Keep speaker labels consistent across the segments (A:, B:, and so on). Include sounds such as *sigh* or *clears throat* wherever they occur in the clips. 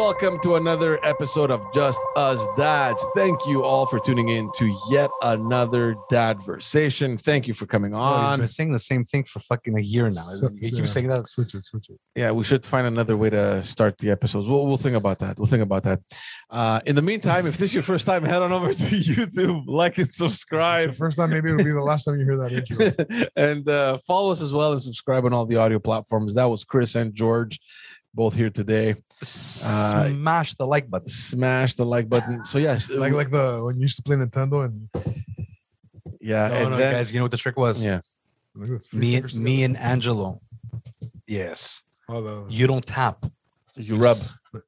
A: and welcome to another episode of Just Us Dads. Thank you all for tuning in to yet another Dad Dadversation. Thank you for coming
B: Oh, he's
A: on.
B: been saying the same thing for fucking a year now.
C: So-
B: he
C: yeah.
B: keeps saying that.
C: Switch it, switch it.
A: Yeah, we should find another way to start the episodes. We'll, we'll think about that. We'll think about that. Uh, in the meantime, if this is your first time, head on over to *laughs* YouTube, like and subscribe.
C: first time, maybe it'll be the last time you hear that intro. *laughs*
A: and uh, follow us as well and subscribe on all the audio platforms. That was Chris and George, both here today. Uh,
B: Smash the like button.
A: Smash the like button. So yeah, *laughs*
C: like like the when you used to play Nintendo and
A: yeah,
B: No,
A: and
B: no,
A: then,
B: guys, you know what the trick was?
A: yeah.
C: like the three
B: Me,
C: fingers
B: me and Angelo. Yes.
C: Oh, the-
B: You don't tap.
A: You rub,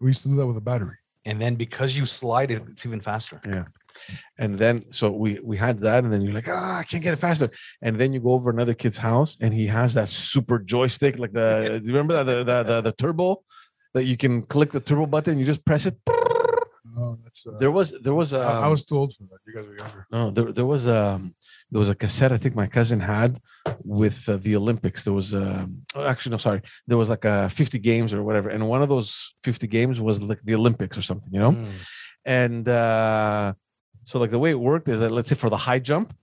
C: we used to do that with a battery.
B: And then because you slide it, it's even faster. Yeah.
A: And then so we we had that, and then you're like, ah, I can't get it faster. And then you go over another kid's house, and he has that super joystick, like the do you remember that the the, the the turbo that you can click the turbo button, you just press it.
C: Oh, that's. Uh,
A: There was there was a
C: I, I was too old for that. You guys were younger.
A: No, there, there was a there was a cassette I think my cousin had with uh, the Olympics. There was um, oh, actually no, sorry, there was like a 50 games or whatever, and one of those 50 games was like the Olympics or something, you know.
B: Mm.
A: And uh, so like the way it worked is that let's say for the high jump,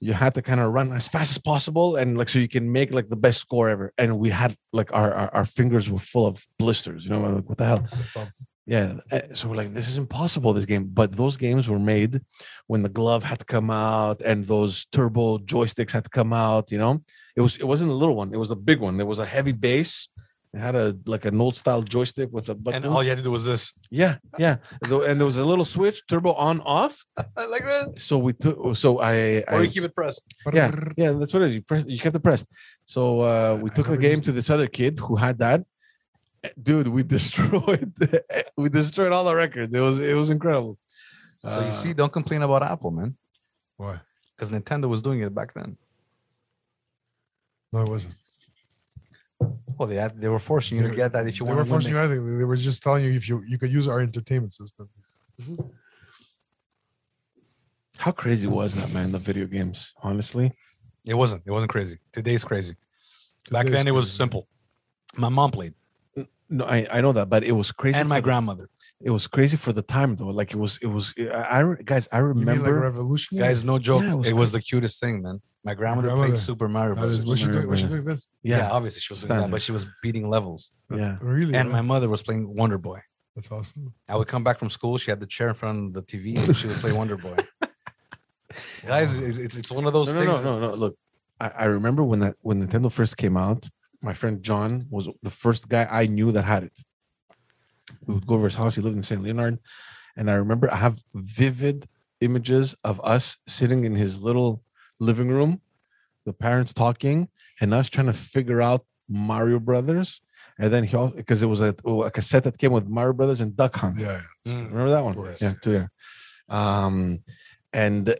A: you had to kind of run as fast as possible, and like so you can make like the best score ever. And we had like our our, our fingers were full of blisters, you know, like, what the hell. Yeah. uh, So we're like, this is impossible, this game. But those games were made when the glove had to come out and those turbo joysticks had to come out, you know. It was it wasn't a little one, it was a big one. There was a heavy base. It had a like an old style joystick with a button.
B: And all you had to do was this.
A: yeah, yeah. And there was a little switch, turbo on off.
B: like that.
A: So we took so I,
B: Or
A: I
B: you keep it pressed.
A: yeah, yeah, that's what it is. You press you kept it pressed. So uh we
C: I
A: took the game to this other kid who had that. Eh, Dude, we *laughs* destroyed we destroyed all the records. It was it was incredible.
B: So you
A: Uh,
B: see, don't complain about Apple, man.
C: Why?
B: Because Nintendo was doing it back then.
C: No, it wasn't.
B: Well, they had, they were forcing you to get that if you
C: they were forcing you anything. They were just telling you if you you could use our entertainment system. Mm-hmm.
A: how crazy was that, man? The video games, honestly.
B: It wasn't. It wasn't crazy. Today's crazy. Back
C: Today's
B: then, it was
C: crazy.
B: simple. My mom played,
A: No, I, I know that, but it was crazy.
B: and my
A: the-
B: grandmother.
A: It was crazy for the time though. Like it was, it was. I, I guys, I
C: You mean like
A: remember.
C: revolutionary?
B: Guys, no joke.
A: Yeah, it
B: it
A: was
B: was, the cutest thing, man. My grandmother,
C: grandmother.
B: played Super Mario
C: How
B: Bros.
C: does- what she doing? What she doing this?
B: Yeah.
A: yeah,
B: obviously she was doing that, but she was beating levels.
A: yeah.
C: Really?
B: And
C: huh?
B: my mother was playing Wonder Boy.
C: That's awesome.
B: I would come back from school. She had the chair in front of the TV, and she would play Wonder Boy. *laughs* Guys, it's, it's it's one of those
A: No, no, no, no, no. Look, I, I remember when that when Nintendo first came out. My friend John was the first guy I knew that had it. We would go over his house. He lived in St. Leonard, and I remember I have vivid images of us sitting in his little living room, the parents talking, and us trying to figure out Mario Brothers. And then he also because it was a, a cassette that came with Mario Brothers and Duck Hunt.
C: Yeah. yeah.
B: Mm.
A: Remember that one?
C: course.
A: Yeah, too. Yeah. Um, and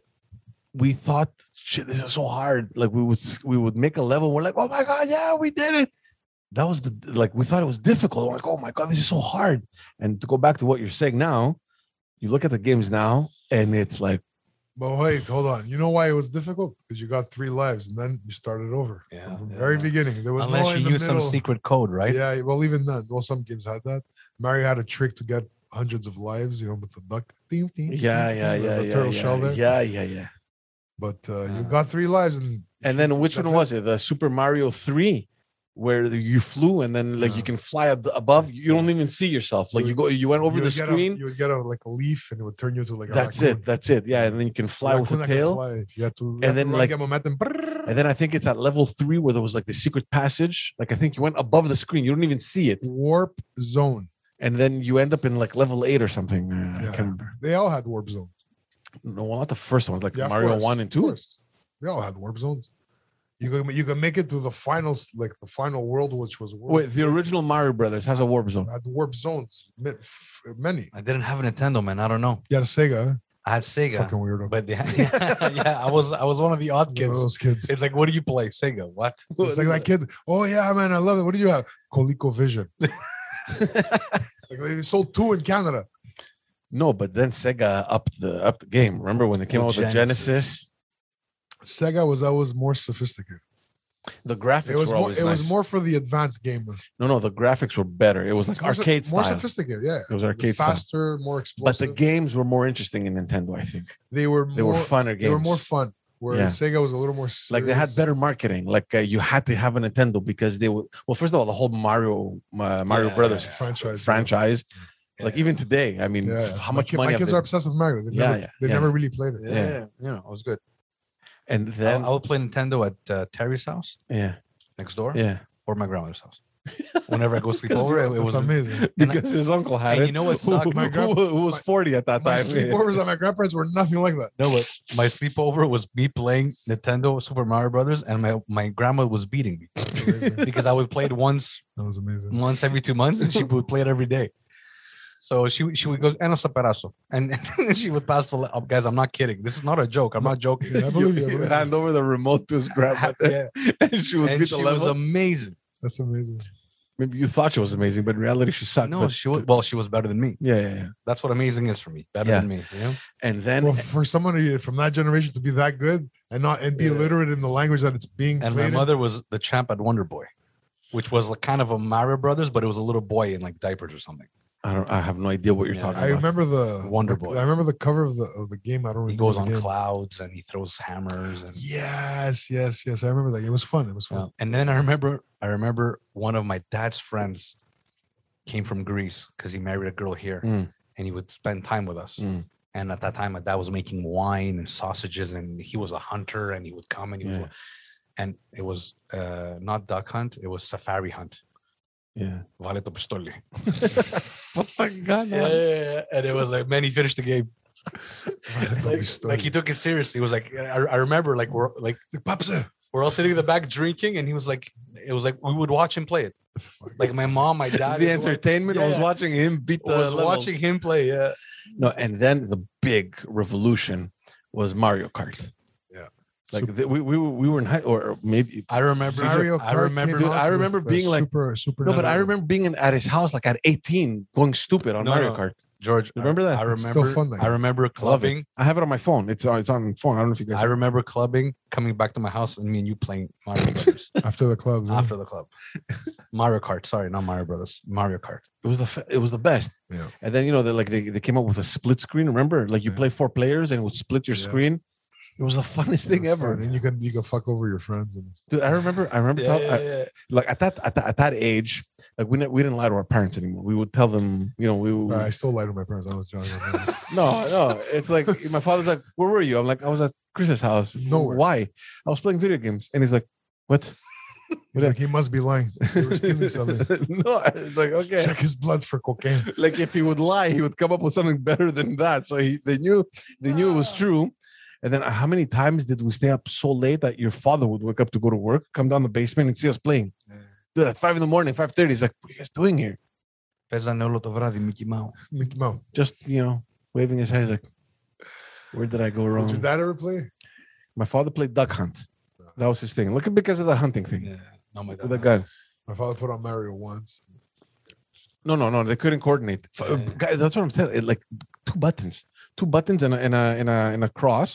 A: we thought, shit, this is so hard. Like we would we would make a level. We're like, oh my god, yeah, we did it. That was the like we thought it was difficult. We're like, oh my god, this is so hard. And to go back to what you're saying now, you look at the games now, and it's like,
C: But wait, hold on. You know why it was difficult? Because you got three lives and then you started over.
B: Yeah,
C: From the
B: yeah.
C: very beginning. There was
B: Unless
C: no
B: you use some secret code, right?
C: Yeah, well, even then, well, some games had that. Mario had a trick to get hundreds of lives, you know, with the duck. Ding, ding,
A: yeah,
C: ding,
A: yeah,
C: the-
A: yeah,
C: the
A: yeah,
C: turtle
A: yeah,
C: shell there.
A: yeah, yeah, yeah.
C: But uh, you
B: Uh,
C: got three lives, and
A: And then which
C: That's
A: one
C: it.
A: was it? The Super Mario Three, where you flew and then like you can fly ab- above. You don't even see yourself. Like
C: You
A: go, you went over
C: you
A: the
C: get a-
A: screen.
C: you would get a like a leaf, and it would turn you to like a
A: That's it. That's it. Yeah, and then you can
C: A
A: fly with the tail.
C: fly. You had to, you
A: And then, like-
C: momentum.
A: And then I think it's at level three where there was like the secret passage. Like I think you went above the screen. You don't even see it.
C: warp zone.
A: And then you end up in like level eight or something. Uh, I
C: Yeah.
A: can't remember.
C: They all had warp zones.
A: No, well, not the first one. Like
C: Yeah,
A: Mario
C: course,
A: one and two.
C: They all had warp zones. You can you can make it to the finals, like the final world, which was world
A: Wait, the original Mario Brothers has a warp zone.
C: had warp zones. Many.
B: I didn't have a Nintendo, man. I don't know.
C: You had a Sega. Eh?
B: I had Sega,
C: Fucking weirdo.
B: but they yeah, *laughs* yeah, I was I was one of the odd
C: One of
B: kids.
C: Those kids.
B: It's like, what do you play? Sega. What? *laughs*
C: It's like that kid. Oh yeah, man, I love it. What did you have? ColecoVision. *laughs* like they sold two in Canada.
A: No, but then Sega upped the up the game. Remember when they came
B: The
A: out with the
B: Genesis.
A: Genesis?
C: Sega was always more sophisticated.
A: The graphics
C: It was
A: were
C: more.
A: always
C: It
A: nice.
C: was more for the advanced gamers.
A: no, no, the graphics were better. It was like
C: More so-
A: arcade
C: more
A: style.
C: sophisticated. Yeah,
A: It was arcade style.
C: faster, more explosive.
A: But the games were more interesting in Nintendo, I think.
C: they were
A: They
C: more,
A: were funner games.
C: They were more fun. Where
A: Yeah.
C: Sega was a little more
A: like they had better marketing. Like uh, you had to have a Nintendo because they would. Well, first of all, the whole Mario uh, Mario
B: Yeah,
A: Brothers
B: yeah, yeah.
C: franchise.
A: franchise. Like
B: Yeah.
A: even today, I mean,
C: Yeah, yeah.
A: how
C: My
A: much
C: kid-
A: money?
C: My kids
A: they-
C: are obsessed with Mario. They
A: Yeah,
C: never,
A: yeah,
C: they
A: yeah.
C: never really played it.
B: Yeah,
A: Yeah.
B: yeah, yeah, it was good.
A: And then
B: I would play Nintendo at uh, Terry's house
A: yeah,
B: next door
A: yeah,
B: or my grandmother's house. *laughs* Whenever I go sleep over, it, it
C: That's
B: was
C: amazing.
B: And I-
A: because his uncle had
B: and
A: it.
B: you know what
A: who-
B: sucked?
C: My *laughs*
A: who- who was
C: my-
A: forty at that
C: My
A: time. *laughs*
C: sleepovers at my grandparents were nothing like that.
B: no, but my sleepover was me playing Nintendo Super Mario Brothers, and my my grandma was beating me
C: That's amazing.
B: because I would play it once
C: That was amazing.
B: once every two months, and she would play it every day. So she she would go and perazo, *laughs* and and she would pass the le- up, guys. I'm not kidding. This is not a joke. I'm not joking.
C: Yeah, I believe you. I
A: You
C: believe
A: hand over the remote to his grandmother,
B: yeah, *laughs*
A: and she would
B: and
A: beat
B: she
A: the
B: was amazing.
C: That's amazing.
A: Maybe you thought she was amazing, but in reality, she sucked.
B: No,
A: but-
B: she was well. She was better than me.
A: Yeah, yeah, yeah.
B: That's what amazing is for me. Better
A: Yeah.
B: than me. You know?
A: And then
C: Well, for someone from that generation to be that good and not and be
B: Yeah.
C: illiterate in the language that it's being
B: And my
C: played in,
B: mother was the champ at Wonder Boy, which was like kind of a Mario Brothers, but it was a little boy in like diapers or something.
A: I don't. I have no idea what you're
B: Yeah.
A: talking
C: I
A: about.
C: remember the
B: Wonder
C: the-
B: Boy.
C: I remember the cover of the of the game. I don't.
B: He
C: remember
B: goes
C: the
B: on
C: game.
B: clouds and he throws hammers and
C: Yes, yes, yes. I remember that. It was fun. It was fun.
B: Yeah. And then I remember, I remember one of my dad's friends came from Greece because he married a girl here,
A: Mm.
B: and he would spend time with us.
A: Mm.
B: And at that time, my dad was making wine and sausages, and he was a hunter, and he would come and he
A: Yeah.
B: would, and it was uh, not duck hunt, it was safari hunt.
A: Yeah.
B: Valeto Pistoli.
A: What the god?
B: Yeah, yeah, yeah. And it was like, man, he finished the game. Like, like he took it seriously. It was like I, I remember like we're like
C: Like,
B: we're all sitting in the back drinking, and he was like, it was like we would watch him play it. Like my mom, my dad,
A: the entertainment
B: Yeah,
A: was watching him beat the
B: was
A: levels.
B: watching him play. Yeah,
A: No, and then the big revolution was Mario Kart. Like the, we, we were- we were in high or maybe
B: I remember.
C: Mario
B: I remember.
A: Dude, I remember
C: uh,
A: being like-
C: super super.
A: no, but I remember being in, at his house like at 18 going stupid on
B: No,
A: Mario. Kart.
B: George.
A: Remember
B: I,
A: that?
B: I remember.
C: fun,
B: I remember clubbing.
A: I have it on my phone. It's on it's on phone. I don't know if you guys
B: I remember clubbing, coming back to my house, and me and you playing Mario Brothers *laughs*
C: after the yeah.
B: after the club. Mario Kart. Sorry, not Mario Brothers. Mario Kart.
A: it was the it was the best.
C: Yeah.
A: And then you know they like they, they came up with a split screen. Remember, like you
C: Yeah.
A: play four players and it would split your
C: Yeah.
A: screen. It was the funnest thing ever,
C: fun. And you can you can fuck over your friends and
A: dude. I remember. I remember. tell- I- like at that, at that at that age, like we didn't we didn't lie to our parents anymore. We would tell them, you know, we would,
C: I still lie to my parents. I was joking. *laughs*
A: no no. It's like my father's like, where were you? I'm like, I was at Chris's house.
C: Nowhere.
A: Why? I was playing video games, and he's like, what?
C: He's like, he must be lying. They were stealing something. *laughs*
A: no, it's like okay.
C: Check his blood for cocaine.
A: like if he would lie, he would come up with something better than that. So he, they knew they knew it was ah. true. And then how many times did we stay up so late that your father would wake up to go to work, come down the basement and see us playing?
C: Yeah.
A: Dude, at five in the morning, five thirty, he's like, "What are you guys doing here?"
B: Παίζανε όλο το βράδυ Mickey Mouse.
C: Mickey Mouse.
A: Just you know, waving his head, he's like, "Where did I go
C: Did your
A: wrong?"
C: dad ever play?
A: My father played duck hunt. That was his thing. Look at because of the hunting thing
B: Yeah. No, my
A: with the
B: dad.
A: gun.
C: My father put on Mario once.
A: No, no, no. They couldn't coordinate. F- uh,
B: Yeah.
A: guys, that's what I'm saying. It, like two buttons, two buttons, and a and a and a, and a cross.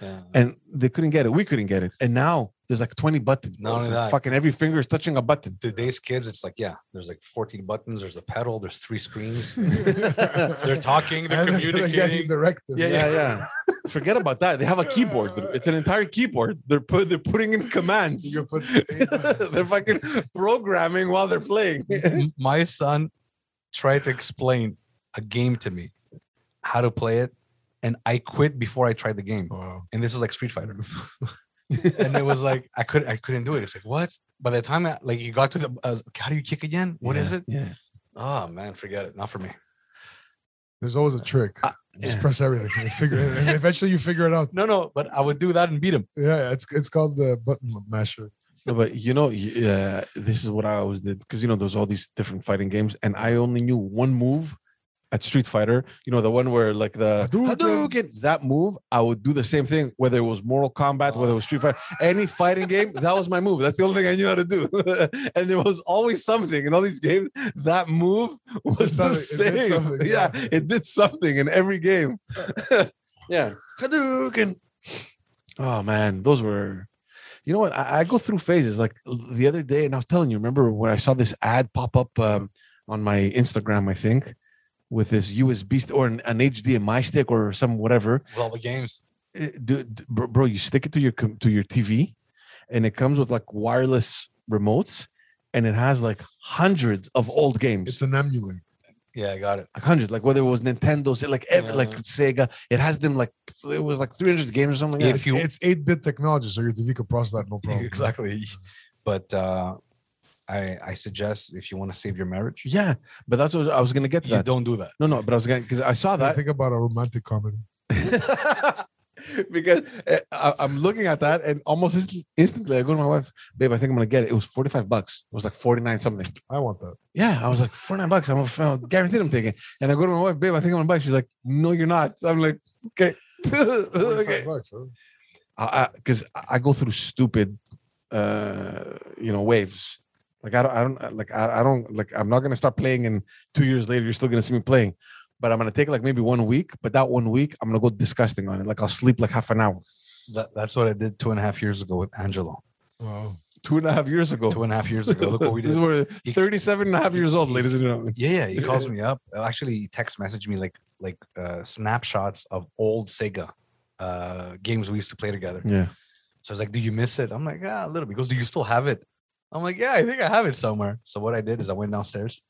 B: Yeah.
A: and they couldn't get it. We couldn't get it. And now there's like 20 buttons.
B: Not
A: bro. It's
B: only
A: like
B: that.
A: fucking every finger is touching a button.
B: Today's kids, it's like yeah, there's like 14 buttons. There's a pedal. There's three screens. *laughs* they're talking. They're *laughs*
C: And they're getting
B: communicating.
C: directives.
A: Yeah, yeah, yeah. *laughs* Forget about that. They have a keyboard. It's an entire keyboard. They're put, they're putting in commands.
C: You can put
A: they're fucking programming while they're playing.
B: My son tried to explain a game to me, how to play it, and I quit before I tried the game.
C: Wow.
B: And this is like Street Fighter, *laughs* and it was like I could I couldn't do it. It's like what? By the time I, like you got to the uh, how do you kick again? What is
A: Yeah,
B: it?
A: Yeah.
B: Oh man, forget it. Not for me.
C: There's always a trick.
A: Uh,
C: Just
A: yeah.
C: press everything. And figure it, and *laughs* eventually you figure it out.
B: No, no, but I would do that and beat him.
C: Yeah, yeah, it's it's called the button masher.
A: No, but you know, y- uh, this is what I always did because you know there's all these different fighting games, and I only knew one move at Street Fighter. You know, the one where like the
C: Hadouken.
A: Hadouken, that move, I would do the same thing, whether it was Mortal Kombat, whether it was Street Fighter, any fighting game, that was my move. That's the only thing I knew how to do. *laughs* and there was always something in all these games. That move was the
C: something, it
A: same. yeah,
C: yeah.
A: it did something in every game. *laughs* yeah, Hadouken. Oh man, those were. You know what? I, I go through phases. Like the other day, and I was telling you, remember when I saw this ad pop up um, on my Instagram, I think, with this USB st- or an, an HDMI stick or some whatever.
B: With all the games.
A: It- do- d- bro, bro, you stick it to your com- to your TV, and it comes with like wireless remotes, and it has like hundreds of old games.
C: It's an emulator.
B: Yeah, I got it.
A: like hundreds, like whether it was Nintendo, like every, like Sega, it has them like it was like 300 games or something. Like
B: If
A: that.
B: you-
C: It's eight bit technology, so your TV can process that no problem. *laughs*
B: exactly. But uh, I I suggest if you want to save your marriage,
A: yeah, but that's what I was gonna get to
B: you
A: that.
B: don't do that.
A: No, no, but I was gonna because I saw that.
C: I
A: that
C: think about a romantic comedy. *laughs*
A: because uh, I, I'm looking at that and almost inst- instantly I go to my wife, babe, I think I'm gonna get it. It was 45 bucks. It was like 49 something.
C: I want that.
A: Yeah, I was like 49 bucks. I'm uh, guaranteed I'm taking. it. And I go to my wife, babe, I think I'm gonna buy. it." She's like, no, you're not. I'm like, okay, *laughs*
C: 45
A: okay.
C: bucks, huh?
A: because I, I go through stupid, uh, you know, waves. Like I don't, I don't like I, I don't like I'm not gonna start playing and two years later you're still gonna see me playing, but I'm gonna take like maybe one week. But that one week I'm gonna go disgusting on it. Like I'll sleep like half an hour.
B: that. That's what I did two and a half years ago with Angelo.
C: Wow.
A: Two and a half years ago.
B: Two and a half years ago. Look what we *laughs*
A: This is
B: did.
A: we're
B: He-
A: 37 and a half years old,
B: he-
A: ladies and gentlemen.
B: Yeah, yeah. He *laughs* calls me up. Uh, Actually, he text messaged me like like uh, snapshots of old Sega uh, games we used to play together.
A: Yeah.
B: So I was like, "Do you miss it?" I'm like, "Ah, a little." bit." He goes, "Do you still have it?" I'm like, "Yeah, I think I have it somewhere." So what I did is I went downstairs,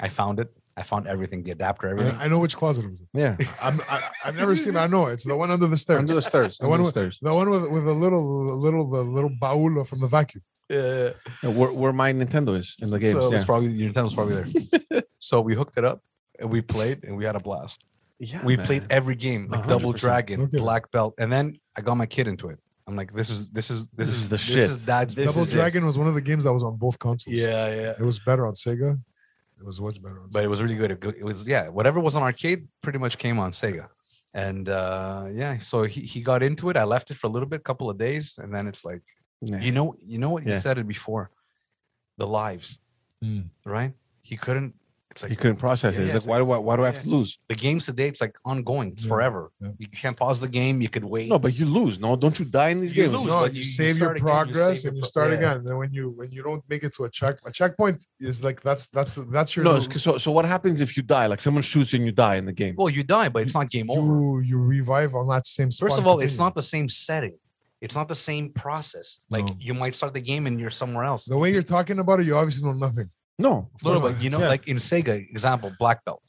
B: I found it. I found everything, the adapter, everything.
C: I, I know which closet it was. in.
A: Yeah. *laughs*
C: I'm, I, I've never seen it. I know it. it's the one under the stairs.
A: Under the stairs. *laughs*
C: The
A: Under
C: one
A: the
C: with-
A: stairs.
C: the one with with a little the little the little baul from the vacuum.
B: Yeah.
A: Yeah, where, where my Nintendo is in the game.
B: So it
A: yeah.
B: was probably your Nintendo's probably there. *laughs* so we hooked it up and we played and we had a blast.
A: yeah,
B: we
A: man.
B: played every game, like
A: hundred
B: Double. Dragon,
C: Okay.
B: Black Belt, and then I got my kid into it. I'm like, this is this is this,
A: This
B: is
A: is the
B: this
A: shit.
B: is dad's
A: This
C: Double
A: is it.
C: Dragon was one of the games that was on both consoles.
B: Yeah, yeah.
C: It was better on Sega. It was much better on
B: But it was really good. It, it was yeah, whatever was on arcade pretty much came on Sega. And uh yeah, so he, he got into it. I left it for a little bit, a couple of days, and then it's like,
A: Yeah.
B: you know, you know what you
A: Yeah.
B: said it before. The lives,
C: Mm.
B: right? He couldn't it's like
A: he couldn't process
B: Yeah,
A: it. He's
B: yeah,
A: like,
B: it's
A: why do I why do I have
B: yeah.
A: to lose?
B: the games today, it's like ongoing, it's
C: Yeah,
B: forever.
C: yeah.
B: You can't pause the game, you could wait.
A: No, but you lose. No, don't you die in these
B: You
A: games?
B: lose.
C: No,
B: but
C: you,
B: you- you
C: save your
B: start again, you save
C: progress and you
B: pro-
C: start
B: yeah.
C: again. And then when you when you don't make it to a check, a checkpoint is like that's that's that's your
A: No, so so what happens if you die? Like someone shoots you and you die in the game.
B: Well, you die, but it's not game over.
C: you you revive on that same spot.
B: First of all, it's not the same setting. It's not the same process. Like
C: No.
B: you might start the game and you're somewhere else.
C: the way you're talking about it. You obviously know nothing.
A: No,
B: No, but you know,
A: Yeah.
B: like in Sega, example, Black Belt,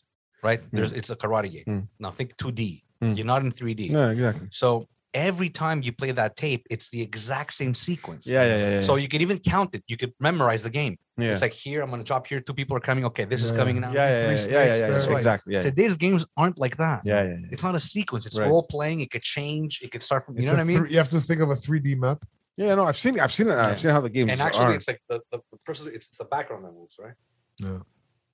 B: right? There's it's a karate game.
A: Mm.
B: Now think 2D.
A: Mm.
B: You're not in 3D.
A: yeah, exactly.
B: So every time you play that tape, it's the exact same sequence.
A: Yeah, yeah, yeah. yeah
B: So you could even count it. You could memorize the game.
A: yeah.
B: It's like here, I'm gonna drop here. Two people are coming. Okay, this is coming now.
A: yeah, yeah, yeah, yeah, yeah, yeah, yeah, exactly. Yeah,
B: Today's games aren't like that.
A: yeah, yeah, yeah.
B: It's not a sequence. It's
A: Right.
B: role playing. It could change. It could start from. You
C: It's
B: know what I mean?
C: thr- you have to think of a 3D map.
A: Yeah, no, I've seen it. I've seen it. I've seen how the game.
B: and actually,
A: are.
B: it's like the, the, the person. It's, it's the background that moves, right?
C: Yeah.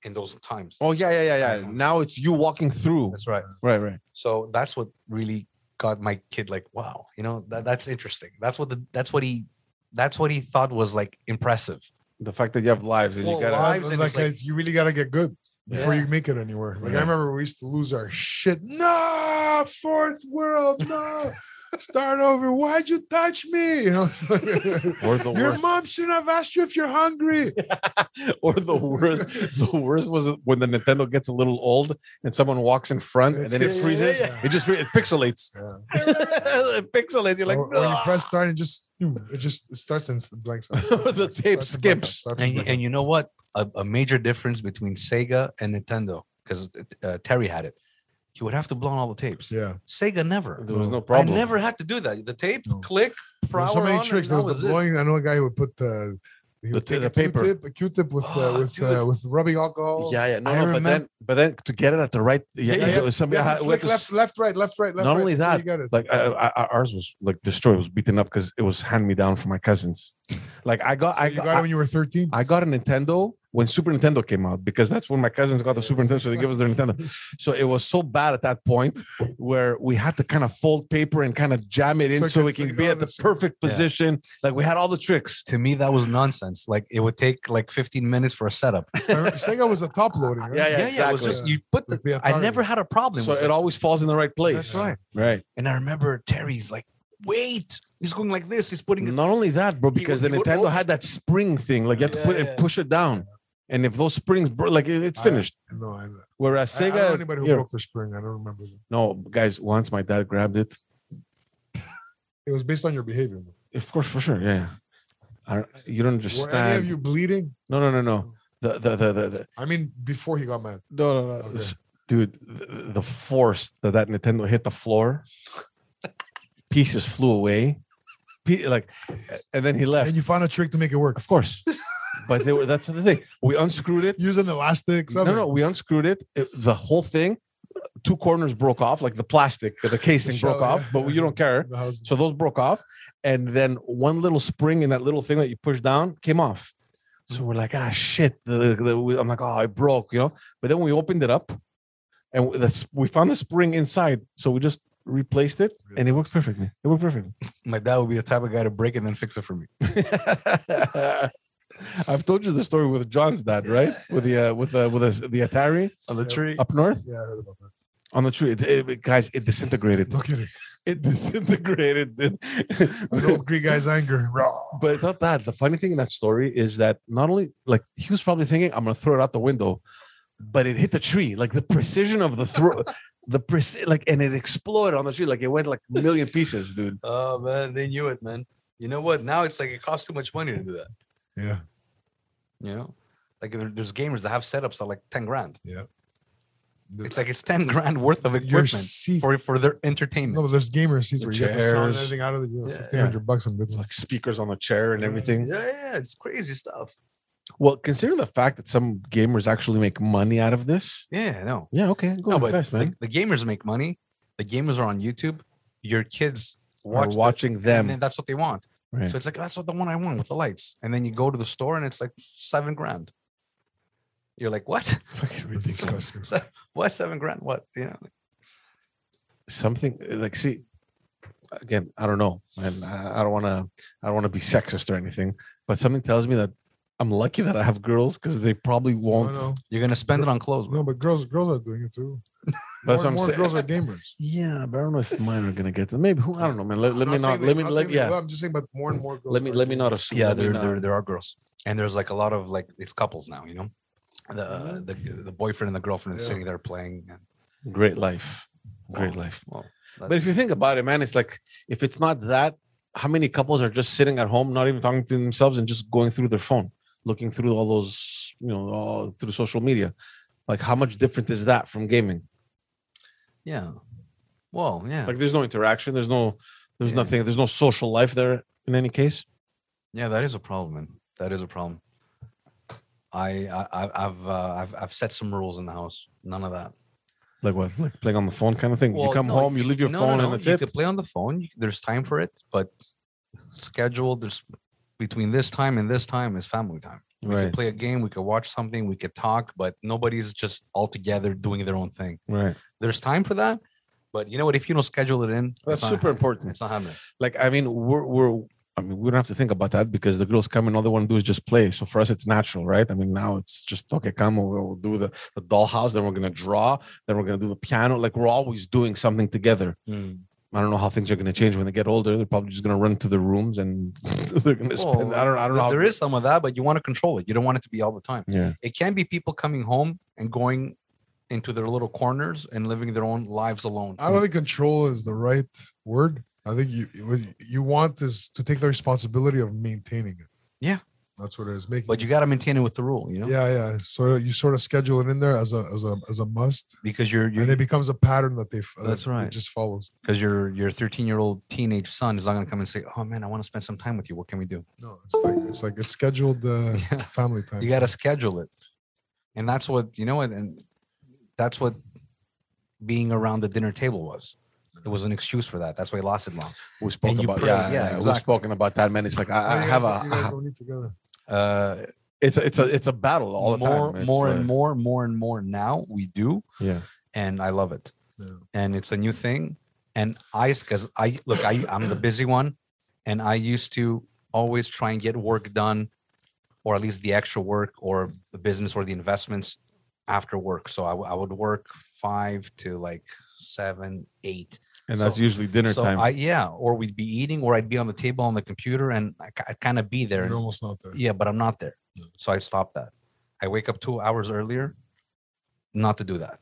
B: In those times.
A: Oh yeah, yeah, yeah, yeah. Now it's you walking through.
B: That's right.
A: Right, right.
B: So that's what really got my kid like, wow, you know, that, that's interesting. That's what the that's what he that's what he thought was like impressive.
A: The fact that you have lives and
B: Well,
A: you gotta.
B: lives
C: Like,
B: and it's
C: like,
B: like-
C: it's- you really gotta get good before
B: Yeah.
C: you make it anywhere. Like
A: Yeah.
C: I remember we used to lose our shit. No, fourth world, no. Start over. Why'd you touch me? *laughs*
A: Or the
C: your
A: worst.
C: mom shouldn't have asked you if you're hungry. *laughs*
A: or the worst. The worst was when the Nintendo gets a little old and someone walks in front and
C: It's-
A: then it
C: yeah, yeah,
A: freezes.
C: yeah.
A: It just it pixelates. *laughs* it pixelates. You're like,
C: or, or you press start and just it just it starts in blank. starts-
A: The tape
C: starts
A: skips.
C: starts
B: And, and you know what? A, a major difference between Sega and Nintendo, because uh, Terry had it. He would have to blow on all the tapes.
C: yeah,
B: Sega never.
A: There was no problem.
B: I never had to do that. The tape,
C: No.
B: click,
C: There's
B: power
C: so many
B: on,
C: tricks. There
B: that
C: was the
B: was it.
C: blowing. I know a guy who would put the he would
A: t-
C: take
A: the
C: a
A: paper.
C: Q-tip, a Q-tip with uh,
B: Oh,
C: with uh, with rubbing alcohol.
A: Yeah, yeah. No,
B: I
A: no, but then but then to get it at the right yeah,
B: Yeah,
A: yeah,
B: yeah.
A: was somebody
C: You have
A: had-
C: to
A: we to
C: left, left, right, left, right, left.
A: Not
C: right,
A: only
C: until
A: that,
C: you
A: like uh, ours was like destroyed, was beaten up because it was hand me down from my cousins. Like I got I
C: you
A: got,
C: got it when you were 13.
A: I got a Nintendo when Super Nintendo came out because that's when my cousins got the Super Nintendo, so they give us their Nintendo. So it was so bad at that point where we had to kind of fold paper and kind of jam it in
C: So
A: so,
C: it
A: it
C: can-
A: can
C: so
A: be
C: oh,
A: at the
C: the-
A: perfect
B: Yeah.
A: position. Like we had all the tricks.
B: To me, that was nonsense. Like it would take like 15 minutes for a setup.
C: I *laughs* remember Sega was a top loading. Right?
A: Yeah,
B: Yeah, yeah. It was
A: exactly.
B: just you put the.
C: The
B: I never had a problem.
A: So
B: with
A: it always falls in the right place.
B: That's right.
A: Right.
B: And I remember Terry's like, wait, he's going like this. He's putting it.
A: Not only that, bro,
B: He
A: because the
B: he
A: Nintendo
B: open-
A: had that spring thing. Like you have to put it
B: Yeah.
A: and push it down. And if those springs broke, like it- it's
C: I-
A: finished.
C: No, I, I,
A: Whereas
C: I don't know
A: Sega,
C: anybody who
A: here-
C: broke the spring. I don't remember. Them.
A: no, guys, once my dad grabbed it.
C: It was based on your behavior.
A: Of course, for sure. Yeah. I you don't
C: Were any of
A: understand.
C: you bleeding?
A: No, no, no, no. The, the, the, the, the
C: I mean, before he got mad.
A: no, no, no.
C: Okay.
A: Dude, the, the force that that Nintendo hit the floor, pieces flew away. Like, and then he left.
C: And you found a trick to make it work.
A: Of course. But they were that's the thing. We unscrewed it.
C: Using elastic.
A: No, no, we unscrewed it. It- The whole thing, two corners broke off, like the plastic, the casing broke
C: shell,
A: off,
C: yeah.
A: but you don't care. *laughs* So those broke off. And then one little spring in that little thing that you push down came off. So we're like, ah, shit. The, the, I'm like, oh, it broke, you know. But then we opened it up and that's, we found the spring inside. So we just replaced it and it works perfectly. It worked perfectly.
B: My dad would be the type of guy to break it and then fix it for me. *laughs*
A: I've told you the story with John's dad, right? With the uh, with the with the, the Atari
B: On the
C: Yeah.
B: tree.
A: up north
C: Yeah, I heard about that.
A: on the tree. It, it- guys, it disintegrated.
C: No kidding.
A: It It disintegrated. dude.
C: An old Greek guy's anger. Raw.
A: but it's not that. The funny thing in that story is that not only like he was probably thinking, I'm gonna throw it out the window, but it hit the tree. Like the precision of the throw, the preci- like, and it exploded on the tree. Like it went like a million pieces, dude.
B: Oh man, they knew it, man. You know what? Now it's like it costs too much money to do that.
C: Yeah.
B: You know, like there- there's gamers that have setups that are like ten grand.
C: The-
B: It's like it's ten grand worth of
C: your
B: equipment
C: seat.
B: for for their entertainment.
C: No, but there's gamer seats
A: The
C: where you get the sound and
A: chairs.
C: everything out of the you know,
B: Yeah, yeah.
C: 1500 bucks. I'm good.
A: Like speakers on the chair and
C: Yeah.
A: everything.
B: Yeah, yeah, it's crazy stuff.
A: Well, considering the fact that some gamers actually make money out of this.
B: Yeah, no.
A: Yeah, okay, go
B: No, but
A: fast,
B: the,
A: man.
B: the gamers make money. The gamers are on YouTube. Your kids
A: We're
B: watch the-
A: watching
B: and
A: them.
B: then that's what they want.
A: Right.
B: So it's like that's what the one I want with the lights. And then you go to the store and it's like seven grand. You're like, what? *laughs* *laughs*
A: Fucking ridiculous. *laughs*
B: what seven grand? What? You know?
A: something uh, like see again i don't know and i I don't want to i don't want to be sexist or anything but something tells me that i'm lucky that i have girls because they probably won't
C: no,
B: You're gonna spend it on clothes. bro.
C: no, but girls, girls are doing it too. *laughs*
A: that's
C: more
A: what i'm
C: more
A: saying
C: girls are gamers.
A: yeah but i don't know if mine are gonna get to maybe who i don't know man let, let
C: I'm
A: me
C: saying
A: not let me let yeah
C: I'm just saying, but more and more girls.
A: let me
C: are
A: let me
C: gamers.
A: not assume
B: Yeah,
A: let me
B: there,
A: not-
B: there there are girls, and there's like a lot of like it's couples now. You know, the mm-hmm. the, the boyfriend and the girlfriend is
C: Yeah.
B: sitting there playing. And,
A: great life great
B: Wow.
A: life
B: Well,
A: but if you think about it man it's like if it's not that how many couples are just sitting at home not even talking to themselves and just going through their phone looking through all those you know all through social media like how much different is that from gaming
B: yeah. Well, yeah,
A: like there's no interaction there's no there's
B: Yeah.
A: nothing there's no social life there in any case
B: yeah. That is a problem, man. That is a problem. I, I I've uh, I've I've set some rules in the house. None of that.
A: like what like playing on the phone kind of thing you come
B: no,
A: home you leave your
B: No,
A: phone
B: no,
A: and that's
B: you
A: it
B: could play on the phone. You, there's time for it, but scheduled. There's between this time and this time is family time. We
A: right
B: could play a game. We could watch something. We could talk, but nobody's just all together doing their own thing.
A: right
B: There's time for that, but you know what? If you don't schedule it in,
A: that's super
B: happening.
A: important
B: It's not happening.
A: like i mean we're we're I mean, we don't have to think about that because the girls come and all they want to do is just play. So for us, it's natural, right? I mean, now it's just okay. Come, we'll, we'll do the the dollhouse. Then we're gonna draw. Then we're gonna do the piano. Like we're always doing something together. Mm. I don't know how things are gonna change when they get older. They're probably just gonna run to the rooms and *laughs* they're gonna spend. I don't. I don't know.
B: There
A: how-
B: is some of that, but you want to control it. You don't want it to be all the time.
A: Yeah.
B: It can be people coming home and going into their little corners and living their own lives alone.
C: I don't think control is the right word. I think you you want is to take the responsibility of maintaining it.
B: Yeah.
C: That's what it is. Making
B: but you got to maintain it with the rule, you know,
C: yeah, yeah. So you sort of schedule it in there as a as a as a must,
B: because you're
C: and
B: you're
C: it becomes a pattern that they. f-
B: That's
C: that it
B: right.
C: just follows.
B: because your your 13 year old teenage son is not going to come and say, "Oh man, I want to spend some time with you. What can we do?"
C: No, it's like it's like it's scheduled uh, *laughs*
B: Yeah.
C: family time.
B: You got to schedule it, and that's what you know, and, and that's what being around the dinner table was. It was an excuse for that. That's why he lasted long.
A: We spoke
B: you
A: about
B: pray-
A: yeah,
B: yeah,
A: yeah. We've spoken about that, man. It's like I, I have
C: guys,
A: a.
C: You
A: I
C: guys
A: have-
C: don't eat together.
B: Uh,
A: it's a, it's a it's a battle all the
B: more,
A: time. It's
B: more
A: like-
B: and more, more and more. Now we do,
A: Yeah.
B: and I love it.
C: Yeah.
B: and it's a new thing. And I, because I look, I I'm the busy one, and I used to always try and get work done, or at least the extra work or the business or the investments after work. So I, I would work five to like seven, eight,
A: and that's
B: So-
A: usually dinner
B: so
A: time.
B: I yeah, or we'd be eating, or I'd be on the table on the computer, and I, I'd kind of be there.
C: You're almost not there.
B: yeah, but I'm not there,
C: Yeah.
B: so I stopped that. I wake up two hours earlier, not to do that.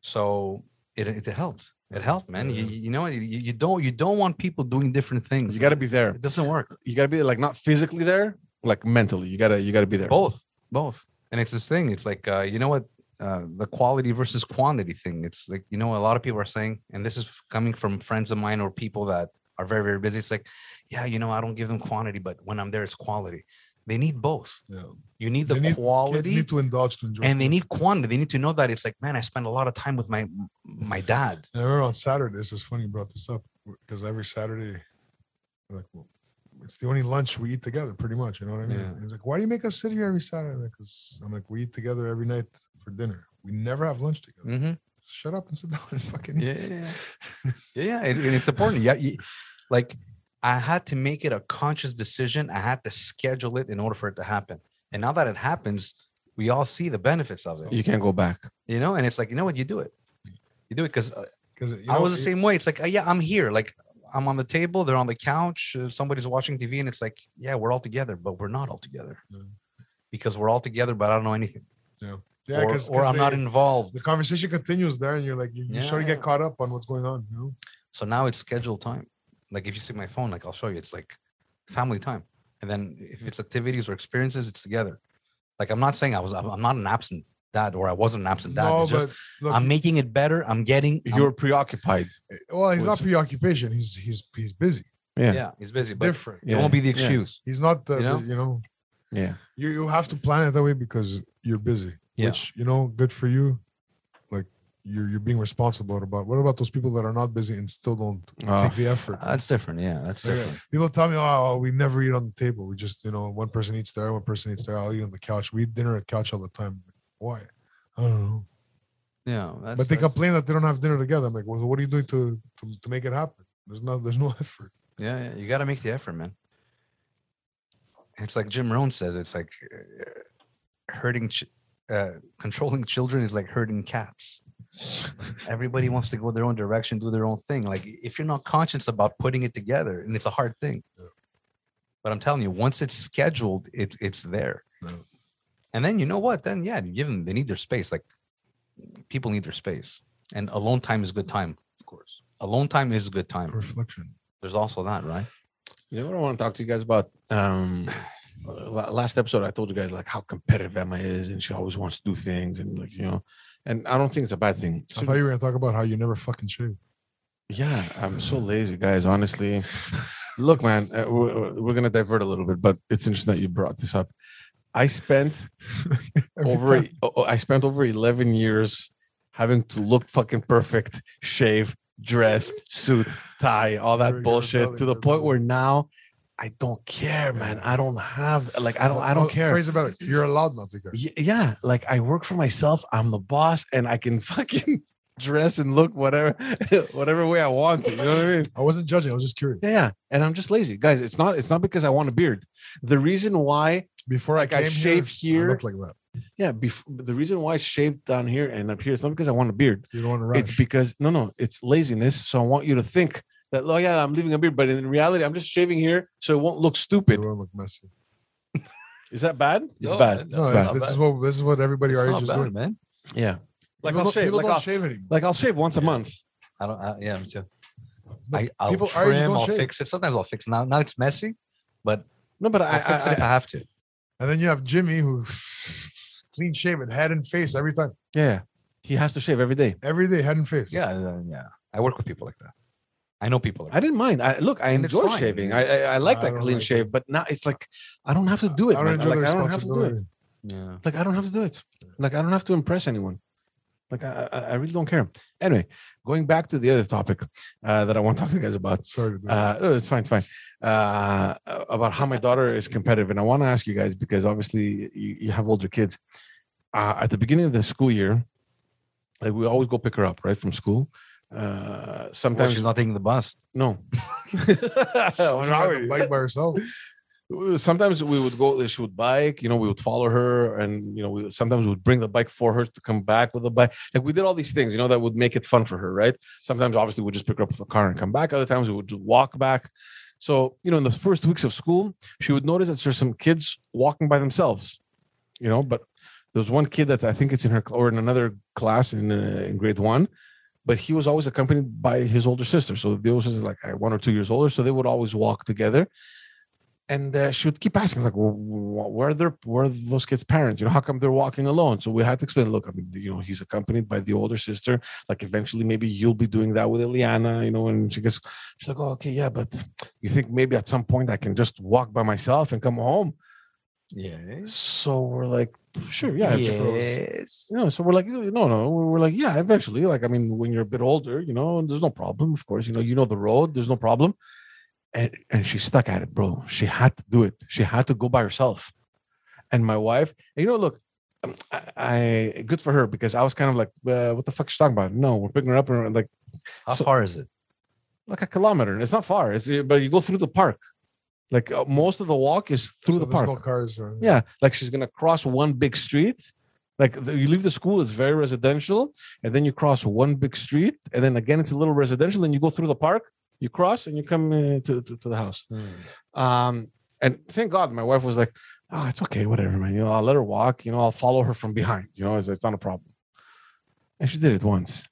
B: So it it, helped. It helped, man. You, you know you, you don't you don't want people doing different things.
A: you got to be there.
B: It doesn't work.
A: You got to be like not physically there, like mentally. You gotta you gotta be there.
B: Both, both. And it's this thing. It's like uh, you know what uh, the quality versus quantity thing. It's like you know a lot of people are saying, and this is coming from friends of mine or people that are very very busy. It's like, yeah, you know, I don't give them quantity, but when I'm there, it's quality. They need both.
C: Yeah.
B: You need the
C: They need- Kids
B: quality
C: need to indulge to enjoy.
B: and they need quantity. They need to know that it's like, man, I spend a lot of time with my my dad.
C: I remember on Saturdays, it's funny you brought this up because every Saturday, like, well, it's the only lunch we eat together, pretty much. You know what I mean?
B: Yeah.
C: He's like, why do you make us sit here every Saturday? Because I'm like, we eat together every night for dinner. We never have lunch together.
B: Mm-hmm.
C: Shut up and sit *laughs* down and fucking.
B: Yeah, yeah, *laughs* yeah, yeah. And, and it's important. Yeah, you, like I had to make it a conscious decision. I had to schedule it in order for it to happen. And now that it happens, we all see the benefits of it.
A: You can't go back.
B: You know, and it's like, you know what, you do it. You do it because
C: Because
B: I was the same way. It's like, uh, yeah, I'm here. Like I'm on the table, they're on the couch, uh, somebody's watching TV, and it's like, yeah, we're all together, but we're not all together
C: Yeah.
B: because we're all together, but I don't know anything,
C: Yeah,
B: or,
C: because
B: or I'm not involved.
C: The conversation continues there, and you're like, you, you sort of
B: Yeah.
C: get caught up on what's going on. You know?
B: So now it's scheduled time. Like if you see my phone, like I'll show you, it's like family time. And then if it's activities or experiences, it's together. Like I'm not saying I was, I'm I'm not an absent dad or I wasn't an absent dad.
C: no,
B: it's just
C: but look,
B: I'm making it better. I'm getting. I'm-
A: You're preoccupied.
C: Eh, well, he's not preoccupation. He's he's he's busy.
A: Yeah.
B: yeah, he's busy,
C: It's
B: but
C: different.
B: it won't be the
A: Yeah.
B: excuse.
C: He's not the
B: You
C: you
B: know?
C: know, you know
A: Yeah.
C: you, you have to plan it that way because you're busy.
B: Yeah.
C: Which you know, good for you. Like you're you're being responsible about. What about those people that are not busy and still don't
A: Oh,
C: take the effort?
B: That's different. Yeah, that's
C: Yeah.
B: different.
C: People tell me, oh, we never eat on the table. We just, you know, one person eats there, one person eats there. I'll eat on the couch. We eat dinner at the couch all the time. Why? I don't know.
B: Yeah, that's,
C: but they complain that they don't have dinner together. I'm like, well, what are you doing to to, to make it happen? There's no there's no *laughs* effort.
B: yeah, yeah, you got to make the effort, man. It's like Jim Rohn says. It's like uh, hurting, ch- uh, controlling *laughs* children is like herding cats. Everybody wants to go their own direction, do their own thing. Like if you're not conscious about putting it together, and it's a hard thing.
C: Yeah.
B: But I'm telling you, once it's scheduled, it's it's there.
C: Yeah.
B: And then you know what? Then yeah, you give them. They need their space. Like people need their space, and alone time is good time. Of course, alone time is a good time.
C: Reflection.
B: There's also that, right?
A: You know what I want to talk to you guys about? Um, la- *laughs* last episode, I told you guys like how competitive Emma is, and she always wants to do things, and like you know, and I don't think it's a bad thing.
C: I thought you were gonna talk about how you never fucking shave.
A: Yeah, I'm so lazy, guys. Honestly, look, man, uh, we're, we're gonna divert a little bit, but it's interesting that you brought this up. I spent *laughs* over
C: time.
A: I spent over 11 years having to look fucking perfect, shave, dress, suit, tie, all that bullshit to the point where now I don't care, man. I don't have like I don't I don't care.
C: Phrase about it. You're allowed not to care.
A: Yeah, like I work for myself. I'm the boss, and I can *laughs* fucking dress and look whatever *laughs* whatever way I want to. You know what I mean?
C: I wasn't judging. I was just curious.
A: Yeah, yeah. And I'm just lazy, guys. It's not. It's not because I want a beard. The reason why,
C: Before
A: Like,
C: I
A: I shave
C: here,
A: here.
C: I like that.
A: yeah, bef- the reason why I shaved down here and up here is not because I want a beard.
C: You don't want to rush.
A: It's because no, no, it's laziness. So I want you to think that, oh yeah, I'm leaving a beard, but in reality, I'm just shaving here so it won't look
C: you
A: stupid.
C: don't look messy.
A: Is that bad? It's
B: No,
A: bad.
C: No,
A: It's
C: it's,
A: bad.
C: this is what this is what everybody
B: It's
C: our age is
B: bad,
C: doing.
B: man.
A: Yeah. Like
C: people
A: I'll shave. Like
C: don't
A: I'll,
C: shave anymore.
A: like I'll shave once a month.
B: I don't. I, yeah, me too.
C: No,
B: I, I'll
C: people our age
B: trim.
C: don't
B: I'll
C: shave.
B: fix it. Sometimes I'll fix. it. Now, now it's messy, but
A: No, but I,
B: I'll fix
A: I,
B: it if I
A: I-
B: have to.
C: And then you have Jimmy who *laughs* clean shaven, head and face every time,
A: yeah, he has to shave every day.
C: every day, head and face.
B: Yeah, uh, yeah. I work with people like that. I know people like
A: I didn't mind. I look, I
B: And
A: enjoy shaving. I I, I like
C: I
A: that
C: don't
A: clean
C: like
A: shave,
C: it.
A: but now it's like I don't have to do it.
C: I don't
A: man.
C: enjoy
A: Like
C: the
A: I don't have to do it.
C: responsibility.
B: Yeah.
A: Like I don't have to do it. Like I don't have to impress anyone. Like I, I I really don't care. Anyway, going back to the other topic uh, that I want to talk to you guys about.
C: Sorry to that.
A: Uh, no, it's fine, it's fine. Uh, about how my daughter is competitive, and I want to ask you guys because obviously you, you have older kids. Uh, at the beginning of the school year, like we always go pick her up right from school. Uh,
B: Well,
A: sometimes
B: she's not taking the bus.
A: no.
C: She *laughs*
A: What's wrong
C: ride
A: with
C: the bike by herself.
A: Sometimes we would go. She would bike. You know, we would follow her, and you know, we sometimes we would bring the bike for her to come back with the bike. Like we did all these things. You know, that would make it fun for her, right? Sometimes, obviously, we'd just pick her up with a car and come back. Other times, we would just walk back. So, you know, in the first weeks of school, she would notice that there's some kids walking by themselves. You know, but there's one kid that I think it's in her or in another class in uh, in grade one, but he was always accompanied by his older sister. So they is like uh, one or two years older, so they would always walk together. And uh, she would keep asking, like, well, where are their, where are those kids' parents? You know, how come they're walking alone? So we had to explain, look, I mean, you know, he's accompanied by the older sister. Like, eventually, maybe you'll be doing that with Eliana, you know. And she gets, she's like, oh, okay, yeah, but you think maybe at some point I can just walk by myself and come home?
B: Yes.
A: So we're like, sure, yeah,
B: Yes.
A: you know, so we're like, no, no, we're like, yeah, eventually, like, I mean, when you're a bit older, you know, there's no problem. Of course, you know, you know the road, there's no problem. And and she stuck at it, bro. She had to do it. She had to go by herself. And my wife, and you know, look, um, I, I good for her because I was kind of like, uh, what the fuck is she talking about? No, we're picking her up and like
B: How
A: So-
B: far is it?
A: like a kilometer. And it's not far. It's but you go through the park. Like uh, most of the walk is through
C: So
A: the park.
C: no cars. Or,
A: Yeah, like she's gonna cross one big street. Like the, you leave the school, it's very residential, and then you cross one big street, and then again it's a little residential, and you go through the park, you cross, and you come uh, to, to to the house. Um, and thank God, my wife was like, "Oh, it's okay, whatever, man. You know, I'll let her walk. You know, I'll follow her from behind. You know, it's, it's not a problem." And she did it once,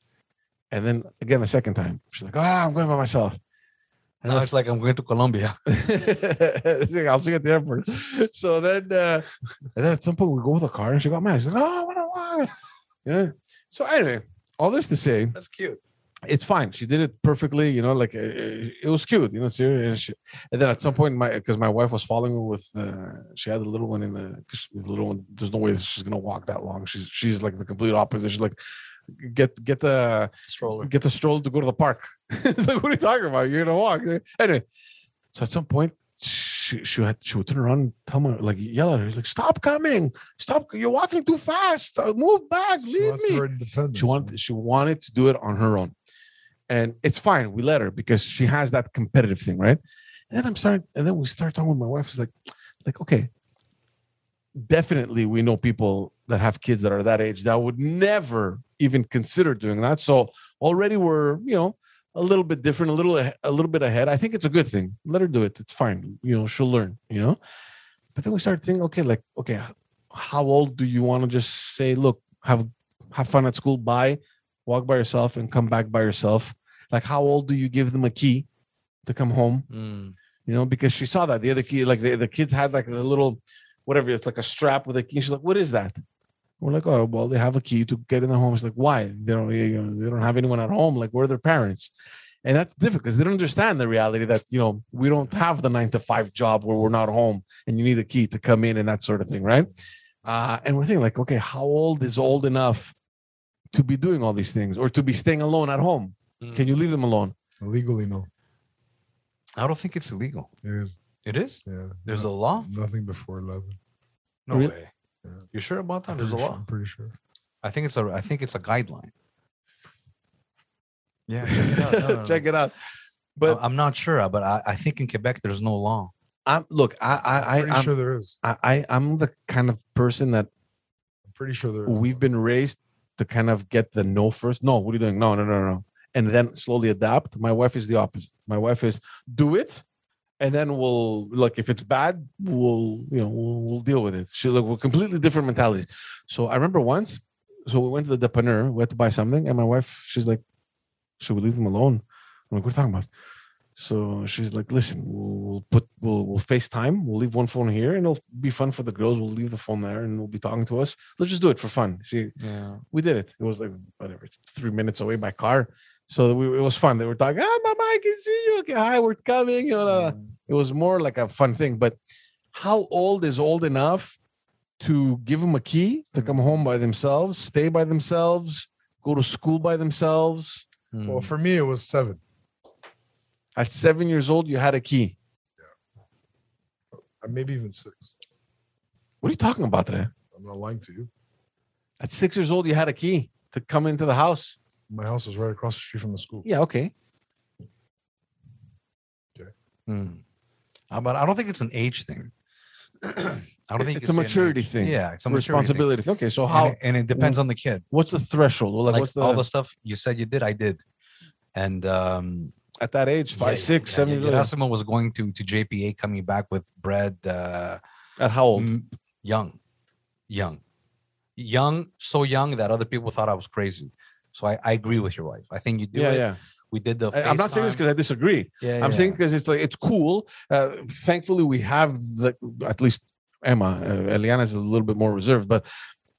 A: and then again the second time, she's like, "Oh, I'm going by myself." And I
B: it's like I'm going to Colombia. *laughs*
A: I'll see you at the airport. So then, uh, and then at some point we go with a car, and she got mad. She's like, "Oh, I want to walk." Yeah. So anyway, all this to say,
B: That's cute.
A: it's fine. She did it perfectly. You know, like uh, it was cute. You know, serious. And, she, then at some point, my because my wife was following her with, uh, she had the little one in the, 'cause the little one. There's no way she's gonna walk that long. She's she's like the complete opposite. She's like, get get the
B: Stroller.
A: get the stroller to go to the park. *laughs* it's like, what are you talking about? You're gonna walk. Anyway, so at some point, she she had she would turn around and tell me like yell at her, like, stop coming, stop, you're walking too fast. Uh, Move back,
C: She
A: leave
C: wants
A: me. She wanted she wanted to do it on her own. And it's fine. We let her because she has that competitive thing, right? And then I'm starting, and then we start talking with my wife. It's like, like, okay, definitely we know people that have kids that are that age that would never even consider doing that. So already we're, you know, a little bit different, a little a little bit ahead. I think it's a good thing. Let her do it. It's fine. You know, she'll learn, you know. But then we started thinking, okay, like, okay, how old do you want to just say, look, have have fun at school, bye, walk by yourself and come back by yourself? Like, how old do you give them a key to come home?
B: Mm.
A: you know, because she saw that the other key, like the, the kids had like a little, whatever, it's like a strap with a key. She's like, what is that? We're like, oh, well, they have a key to get in the home. It's like, why? They don't, you know, they don't have anyone at home. Like, where are their parents? And that's difficult because they don't understand the reality that, you know, we don't have the nine to five job where we're not home and you need a key to come in and that sort of thing, right? Uh, and we're thinking, like, okay, how old is old enough to be doing all these things or to be staying alone at home? Can you leave them alone?
C: Legally, no.
B: I don't think it's illegal.
C: It is.
B: It is.
C: Yeah.
B: There's a law.
C: nothing before eleven.
B: No
A: Really?
B: way.
C: Yeah.
B: You sure about that?
C: I'm
B: There's a
C: sure-
B: law.
C: I'm pretty sure.
B: I think it's a. I think it's a guideline. Yeah,
A: Check it out. *laughs*
B: But
A: But
B: I'm not sure. But I, I think in Quebec there's no law.
A: I'm look, I I, I
C: Pretty
A: I'm,
C: sure there is.
A: I, I I'm the kind of person that
C: I'm pretty sure there is.
A: we've been raised to kind of get the no first. No, what are you doing? No, no, no, no. And then slowly adapt. My wife is the opposite. My wife is do it, and then we'll like if it's bad, we'll you know we'll, we'll deal with it. She like we're completely different mentalities. So I remember once, so we went to the dépanneur, we had to buy something, and my wife, she's like, "Should we leave them alone?" I'm like, "What are you talking about?" So she's like, "Listen, we'll, we'll put we'll we'll FaceTime. We'll leave one phone here, and it'll be fun for the girls. We'll leave the phone there, and they'll be talking to us. Let's just do it for fun." She
B: Yeah.
A: we did it. It was like whatever, it's three minutes away by car. So we, it was fun. They were talking, ah, mama, I can see you. Okay, hi, we're coming. You know, it was more like a fun thing. But how old is old enough to give them a key to come home by themselves, stay by themselves, go to school by themselves?
C: Well,
B: Mm.
C: for me, it was seven.
A: At seven years old, you had a key.
C: Uh, Maybe even six.
A: What are you talking about today?
C: I'm not lying to you.
A: At six years old, you had a key to come into the house.
C: My house is right across the street from the school.
A: Yeah, okay.
B: Mm. Uh, but I don't think it's an age thing. *clears throat* I don't think you
A: It's a maturity
B: age.
A: thing.
B: Yeah, it's a
A: responsibility. thing. Okay, so
B: And
A: how?
B: it- and it depends on the kid.
A: What's the threshold? Well, like,
B: Like,
A: what's the,
B: all the stuff you said you did, I did. And um
A: at that age? Five,
B: yeah,
A: six,
B: yeah,
A: seven.
B: yeah,
A: years old?
B: Was going to to JPA coming back with bread uh
A: At how old?
B: m- young. Young. Young, so young that other people thought I was crazy. So I, I agree with your wife. I think you do
A: yeah,
B: it.
A: yeah.
B: We did the
A: I, am not saying this because I disagree.
B: yeah,
A: I'm
B: yeah.
A: saying because it's like it's cool. Uh, thankfully, we have the at least Emma. Uh, Eliana is a little bit more reserved, but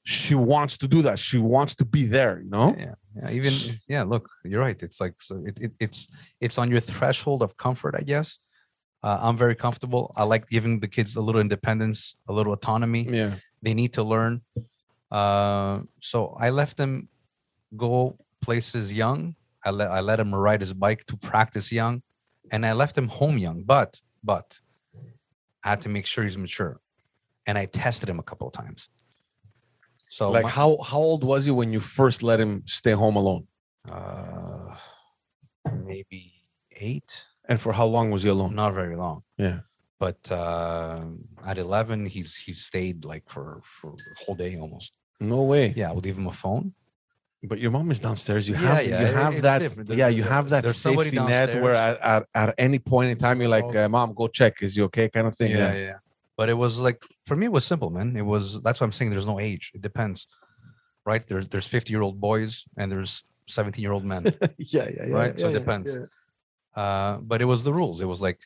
A: she wants to do that. She wants to be there. You know.
B: yeah, yeah even yeah look you're right it's like so it, it, it's it's on your threshold of comfort i guess uh, i'm very comfortable i like giving the kids a little independence a little autonomy
A: Yeah.
B: they need to learn uh, so i left him go places young I let, I let him ride his bike to practice young and i left him home young but but i had to make sure he's mature and i tested him a couple of times so
A: like
B: my-
A: how how old was he when you first let him stay home alone?
B: uh maybe eight
A: And for how long was he alone?
B: not very long
A: Yeah.
B: but uh at 11 he's he stayed like for for the whole day almost
A: No way.
B: yeah i would leave him a phone
A: But your mom is downstairs. You
B: Yeah,
A: have
B: yeah,
A: you have that.
B: different.
A: Yeah, you have that safety net where at, at, at any point in time you're like, uh, mom, go check. Is he okay? Kind of thing.
B: yeah, yeah but it was like for me it was simple man it was that's what i'm saying there's no age it depends right there's there's 50 year old boys and there's 17 year old men *laughs*
A: yeah, yeah, yeah.
B: Right, so it depends.
A: yeah.
B: uh but it was the rules it was like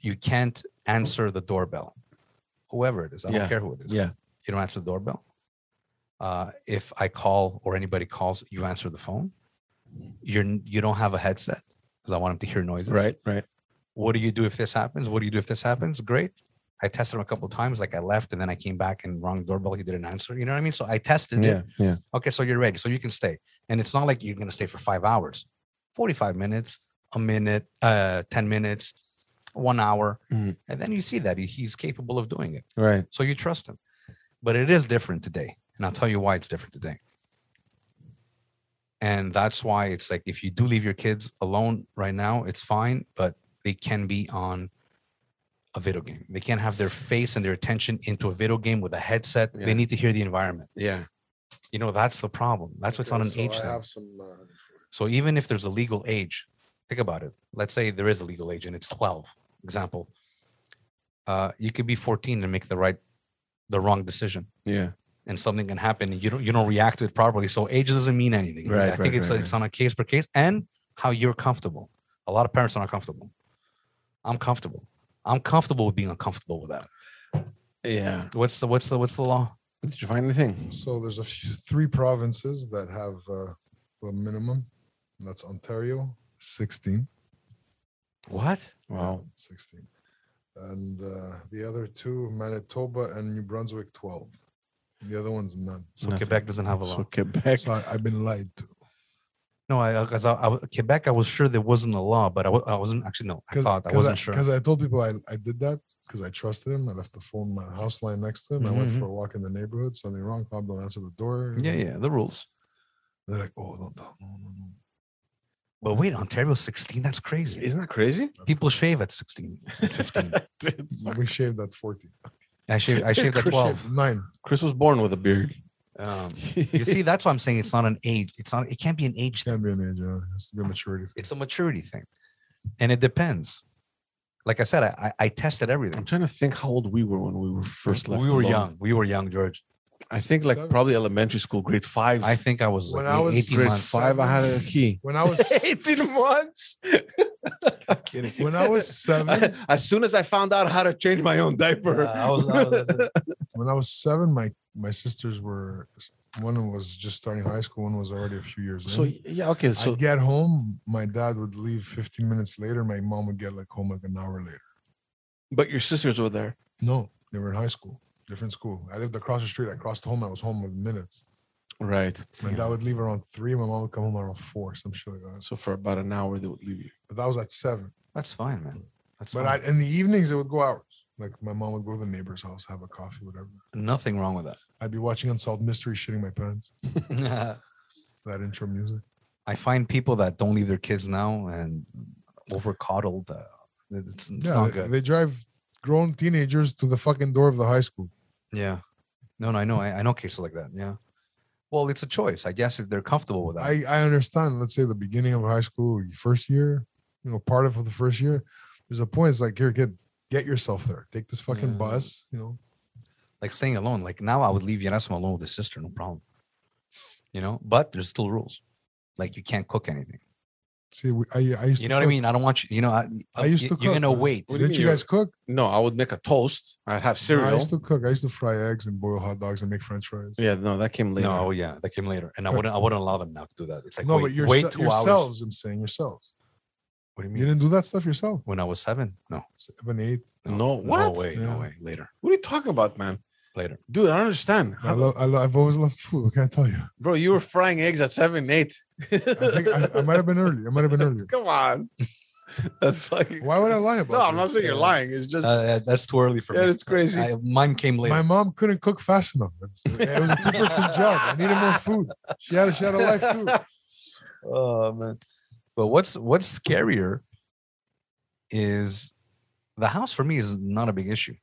B: you can't answer the doorbell whoever it is i don't care who it is
A: Yeah.
B: you don't answer the doorbell. Uh, if I call or anybody calls, you answer the phone. You're you don't have a headset because I want him to hear noises.
A: Right. Right.
B: What do you do if this happens? What do you do if this happens? Great. I tested him a couple of times. Like I left and then I came back and wrong doorbell. He didn't answer. You know what I mean? So I tested
A: Yeah.
B: it.
A: Yeah.
B: Okay, so you're ready. So you can stay. And it's not like you're gonna stay for five hours. 45 minutes, a minute, uh, 10 minutes, one hour.
A: Mhm.
B: And then you see that he's capable of doing it.
A: Right.
B: So you trust him. But it is different today. And I'll tell you why it's different today. And that's why it's like if you do leave your kids alone right now, it's fine, but they can be on a video game. They can't have their face and their attention into a video game with a headset.
A: Yeah.
B: They need to hear the environment.
A: Yeah.
B: You know, that's the problem. That's what's on an
C: so
B: age
C: I some. Uh,
B: So even if there's a legal age, think about it. Let's say there is a legal age and it's 12, example. Uh, you could be 14 and make the right, the wrong decision
A: Yeah.
B: And something can happen and you don't you don't react to it properly. So age doesn't mean anything.
A: Right,
B: I think
A: right,
B: it's
A: right,
B: it's on a case per case and how you're comfortable. A lot of parents are not comfortable. I'm comfortable. I'm comfortable with being uncomfortable with that.
A: Yeah.
B: What's the what's the what's the law?
A: Did you find anything?
C: so there's a few, three provinces that have uh, the minimum. and That's Ontario, 16.
B: What?
A: Wow.
C: 16. And uh, the other two, Manitoba and New Brunswick, 12. The other one's none.
B: So
A: Nothing.
B: Quebec doesn't have a law.
A: So Quebec.
C: So I, I've been lied to.
B: no, I because I, I, was- Quebec I was sure there wasn't a law, but I, I wasn't actually no. I thought I wasn't sure.
C: Because I told people I, I did that because I trusted him. I left the phone, my house line next to him. I went
B: Mhm,
C: for a walk in the neighborhood. Something wrong. Mom don't answer the door.
B: Yeah, yeah, the rules.
C: They're like, oh, don't tell. No, no, no.
B: But wait, Ontario 16, that's crazy.
A: Isn't that crazy?
B: People shave at 16, 15. *laughs*
C: We shaved at 40.
B: I shaved I shaved at
A: Chris
B: 12.
C: Nine.
A: Chris was born with a beard.
B: Um, *laughs* you see, that's why I'm saying it's not an age. It's not. It can't be an age thing.
C: Can't be an age. Uh, it has to be a maturity. thing.
B: It's a maturity thing, and it depends. Like I said, I I, I tested everything.
A: I'm trying to think how old we were when we were first left.
B: we were
A: alone.
B: young. We were young, George.
A: I think like
C: Seven.
A: probably elementary school, grade five.
B: I think I was
C: When
B: like
C: I was
B: 18
A: grade
B: months.
A: five, I had a key.
C: When I was *laughs*
A: 18 months. *laughs*
B: I'm kidding.
C: when I was seven, *laughs*
A: as soon as I found out how to change my own diaper,
B: Uh, I was, I was
C: when I was seven, my my sisters were one was just starting high school, one was already a few years
A: so
C: in.
A: yeah, okay. So
C: I'd get home, my dad would leave 15 minutes later. My mom would get like home like an hour later.
A: but your sisters were there.
C: No, they were in high school, different school. I lived across the street. I crossed home. I was home in minutes.
A: Right.
C: My dad would leave around three. My mom would come home around four, some shit like that.
A: So for about an hour they would leave you.
C: But that was at seven.
B: That's fine, man. That's
C: But I, in the evenings, it would go hours. Like my mom would go to the neighbor's house, have a coffee, whatever.
B: Nothing wrong with that.
C: I'd be watching Unsolved Mystery, shitting my pants.
B: that. *laughs*
C: That intro music.
B: I find people that don't leave their kids now and over coddled. Uh, it's, it's
C: yeah,
B: not
C: they,
B: good.
C: they drive grown teenagers to the fucking door of the high school.
B: Yeah. No, no, I know. I, I know cases like that. Yeah. Well, it's a choice. I guess if they're comfortable with that.
C: I, I understand. Let's say the beginning of high school, your first year, you know, part of the first year. There's a point. It's like here, kid, get yourself there. Take this fucking
B: Yeah.
C: bus. You know,
B: like staying alone. Like now, I would leave Yerasmo alone with his sister, no problem. You know, but there's still rules. Like you can't cook anything.
C: See, I, I used.
B: To you
C: to
B: know what I mean? I don't want you. You know, I,
C: I used
B: you-
C: to
B: You're gonna wait.
A: What do you
C: Didn't you
A: mean?
C: guys cook?
A: No, I would make a toast. I'd have
C: No, I used to cook. I used to fry eggs and boil hot dogs and make French fries.
A: yeah, no, that came later.
B: No, oh, yeah, that came later, and I wouldn't. I wouldn't allow them now to do that. It's like
C: no,
B: wait,
C: but you're
B: wait two hours.
C: yourselves. I'm saying yourselves.
B: What do you mean?
C: You didn't do that stuff yourself.
B: When I was seven? No,
C: Seven, eight.
A: No,
B: no
A: what?
B: way, no way. Later,
A: What are you talking about, man?
B: Later.
A: Dude, I don't understand.
C: I
A: How-
C: love. I love. I've always loved food. What can I tell you?
A: bro, you were frying eggs at seven, eight.
C: I think I, I might have been early. I might have been earlier. *laughs*
A: Come on. *laughs* That's fucking.
C: Why would I lie about?
A: No, I'm not
C: this?
A: saying you're lying. It's just.
B: Uh, that's too early for
A: Yeah,
B: me.
A: it's crazy.
B: I, mine came later.
C: My mom couldn't cook fast enough. It was a two person *laughs* job. I needed more food. She had a, she had a life too.
B: Oh man. But what's what's scarier is the house for me is not a big issue.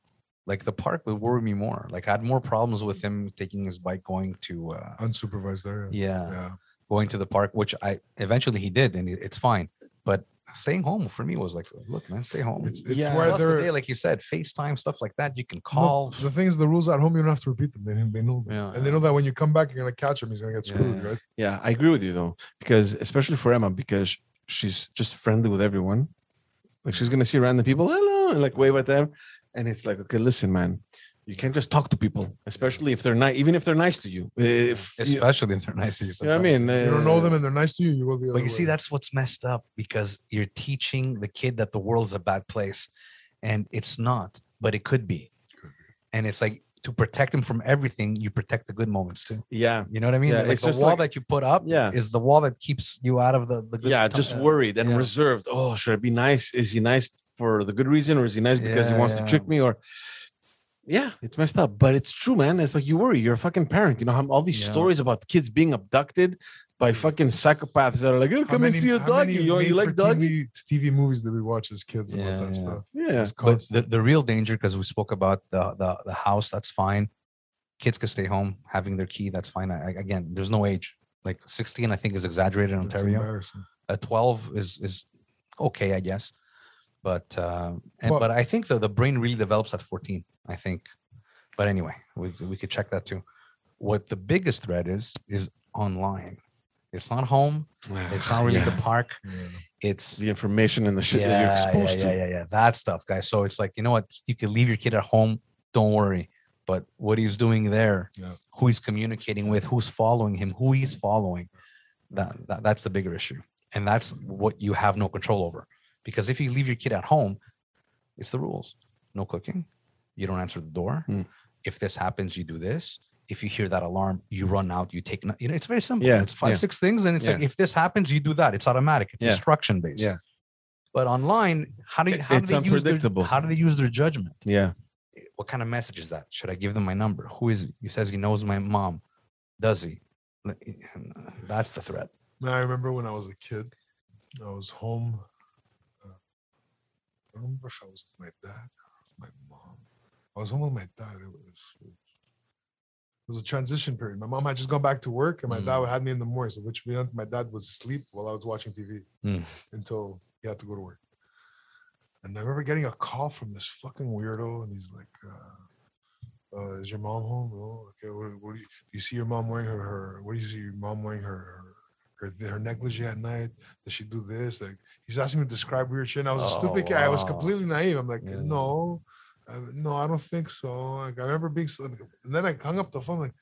B: Like the park would worry me more. Like I had more problems with him taking his bike going to uh
C: Unsupervised area.
B: yeah,
C: Yeah.
B: going to the park, which I eventually he did and it's fine. But staying home for me was like, look, man, stay home.
C: It's, it's
A: Yeah.
C: where
B: the
C: they're.
B: day, like you said, FaceTime, stuff like that. You can
C: no,
B: call.
C: the thing is, the rules at home, you don't have to repeat them. They, they know them.
B: Yeah,
C: and they know that when you come back, you're going to catch him. He's going to get screwed,
B: yeah.
C: right?
A: Yeah, I agree with you though, because especially for Emma, because she's just friendly with everyone. Like she's gonna see random people, hello, and like wave at them, and it's like, okay, listen, man, you can't just talk to people, especially if they're nice, even if they're nice to you. If you,
B: especially if they're nice to you.
A: you know what I
B: sometimes.
A: mean,
C: You don't know
A: Uh,
C: them and they're nice to you, you go the other
B: But you see, that's what's messed up because you're teaching the kid that the world's a bad place, and it's not, but it could be.
C: Could be.
B: And it's like to protect him from everything, you protect the good moments too.
A: Yeah,
B: You know what I mean?
A: Yeah,
B: like
A: it's
B: the
A: just
B: wall
A: like-
B: that you put up
A: Yeah.
B: is the wall that keeps you out of the, the good
A: yeah,
B: ti-
A: just
B: uh,
A: worried and
B: yeah.
A: reserved. Oh, should I be nice? Is he nice for the good reason, or is he nice because he
B: Yeah,
A: wants to trick me? Or yeah, it's messed up, but it's true, man. It's like you worry. You're a fucking parent. You know how all these
B: Yeah.
A: stories about kids being abducted by fucking psychopaths that are like, "Oh,
C: How
A: come and see a
C: how
A: doggy." You, know, you like doggy?
C: TV, TV movies that we watch as kids
B: Yeah,
C: about that
B: yeah.
C: stuff.
A: Yeah,
C: It's
B: But the, the real danger, because we spoke about the, the the house, that's fine. Kids can stay home, having their key, that's fine. I, I- again, there's no age. Like 16, I think, is exaggerated in
C: It's
B: Ontario.
C: embarrassing.
B: a 12 is is okay i guess but uh and,
C: Well-
B: but i think the, the brain really develops at 14 i think but anyway we, we could check that too what the biggest threat is is online it's not home it's not really
A: Yeah.
B: the park
C: Yeah.
B: it's
A: the information and the shit
B: yeah,
A: that you're
B: yeah,
A: exposed
B: yeah,
A: to.
B: yeah, yeah, that stuff, guys. So it's like, you know what? You can leave your kid at home. Don't worry. But what he's doing there,
C: Yeah.
B: who he's communicating with, who's following him, who he's following, that, that that's the bigger issue. And that's what you have no control over. Because if you leave your kid at home, it's the rules. No cooking. You don't answer the door.
A: Hmm.
B: If this happens, you do this. If you hear that alarm, you run out, you take, no- you know, it's very simple.
A: Yeah,
B: It's five,
A: yeah.
B: six things. And it's like, if this happens, you do that. It's automatic. It's
A: Yeah.
B: instruction based.
A: Yeah.
B: But online, how do you,
A: It-
B: how do
A: it's
B: they use their,
A: unpredictable.
B: how do they use their judgment?
A: Yeah,
B: What kind of message is that? Should I give them my number? Who is he? He says he knows my mom. Does he? That's the threat.
C: Man, I remember when I was a kid, I was home. I don't remember if I was with my dad or with my mom. I was home with my dad. It was, it was a transition period. My mom had just gone back to work, and my dad
B: Mm.
C: had me in the morning. Which meant my dad was asleep while I was watching TV
B: Mm.
C: until he had to go to work. And I remember getting a call from this fucking weirdo, and he's like, uh, uh, "Is your mom home? Oh, okay. What, what do you do? You see your mom wearing her? her what do you see your mom wearing her?" her her, her negligee at night. Does she do this? Like he's asking me to describe weird shit. And I was a
B: Oh,
C: stupid kid. I was completely naive. I'm like,
B: Yeah.
C: no, uh, no, I don't think so. Like I remember being, so, and then I hung up the phone. Like,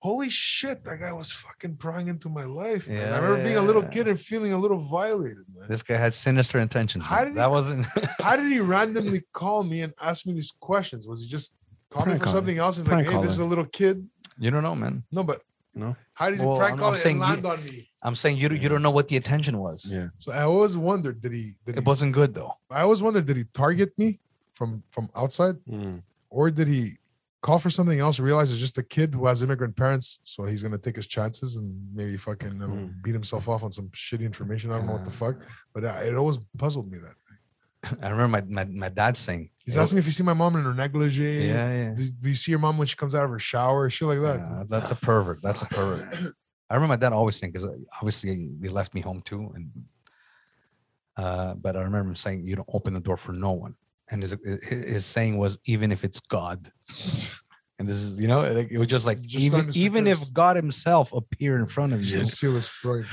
C: holy shit, that guy was fucking prying into my life. Man. I remember being a little kid and feeling a little violated. Man.
B: This guy had sinister intentions.
C: How did he
B: that
C: co-
B: wasn't. *laughs*
C: How did he randomly call me and ask me these questions? Was he just calling
A: Prank
C: for
A: calling.
C: something else? He's
A: Prank
C: like, hey, this is a little kid.
B: you don't know, man.
C: No, but
A: No.
C: how did he
B: Well,
C: prank call it
B: saying
C: and
B: you-
C: land on me?
B: I'm saying you don't- you don't know what the intention was.
A: yeah.
C: So I always wondered, did he? Did
B: It
C: he
B: wasn't good though.
C: I always wondered, did he target me from from outside,
A: Mm.
C: or did he call for something else? Realize it's just a kid who has immigrant parents, so he's gonna take his chances and maybe fucking you know,
A: Mm.
C: beat himself off on some shitty information. I don't know what the
B: Uh,
C: fuck, but I- it always puzzled me that. *laughs*
B: I remember my, my, my dad saying,
C: He's
B: "Oh,
C: asking if you see my mom in her negligee.
B: Yeah, yeah.
C: Do, do you see your mom when she comes out of her shower? Shit like that.
B: Yeah, that's a pervert. That's a pervert. *clears throat* I remember my dad always saying because obviously they left me home too, and uh, but I remember him saying you don't open the door for no one, and his his saying was even if it's God, and this is you know it was just like
C: Just
B: even even if God Himself appear in front of you,
C: seal his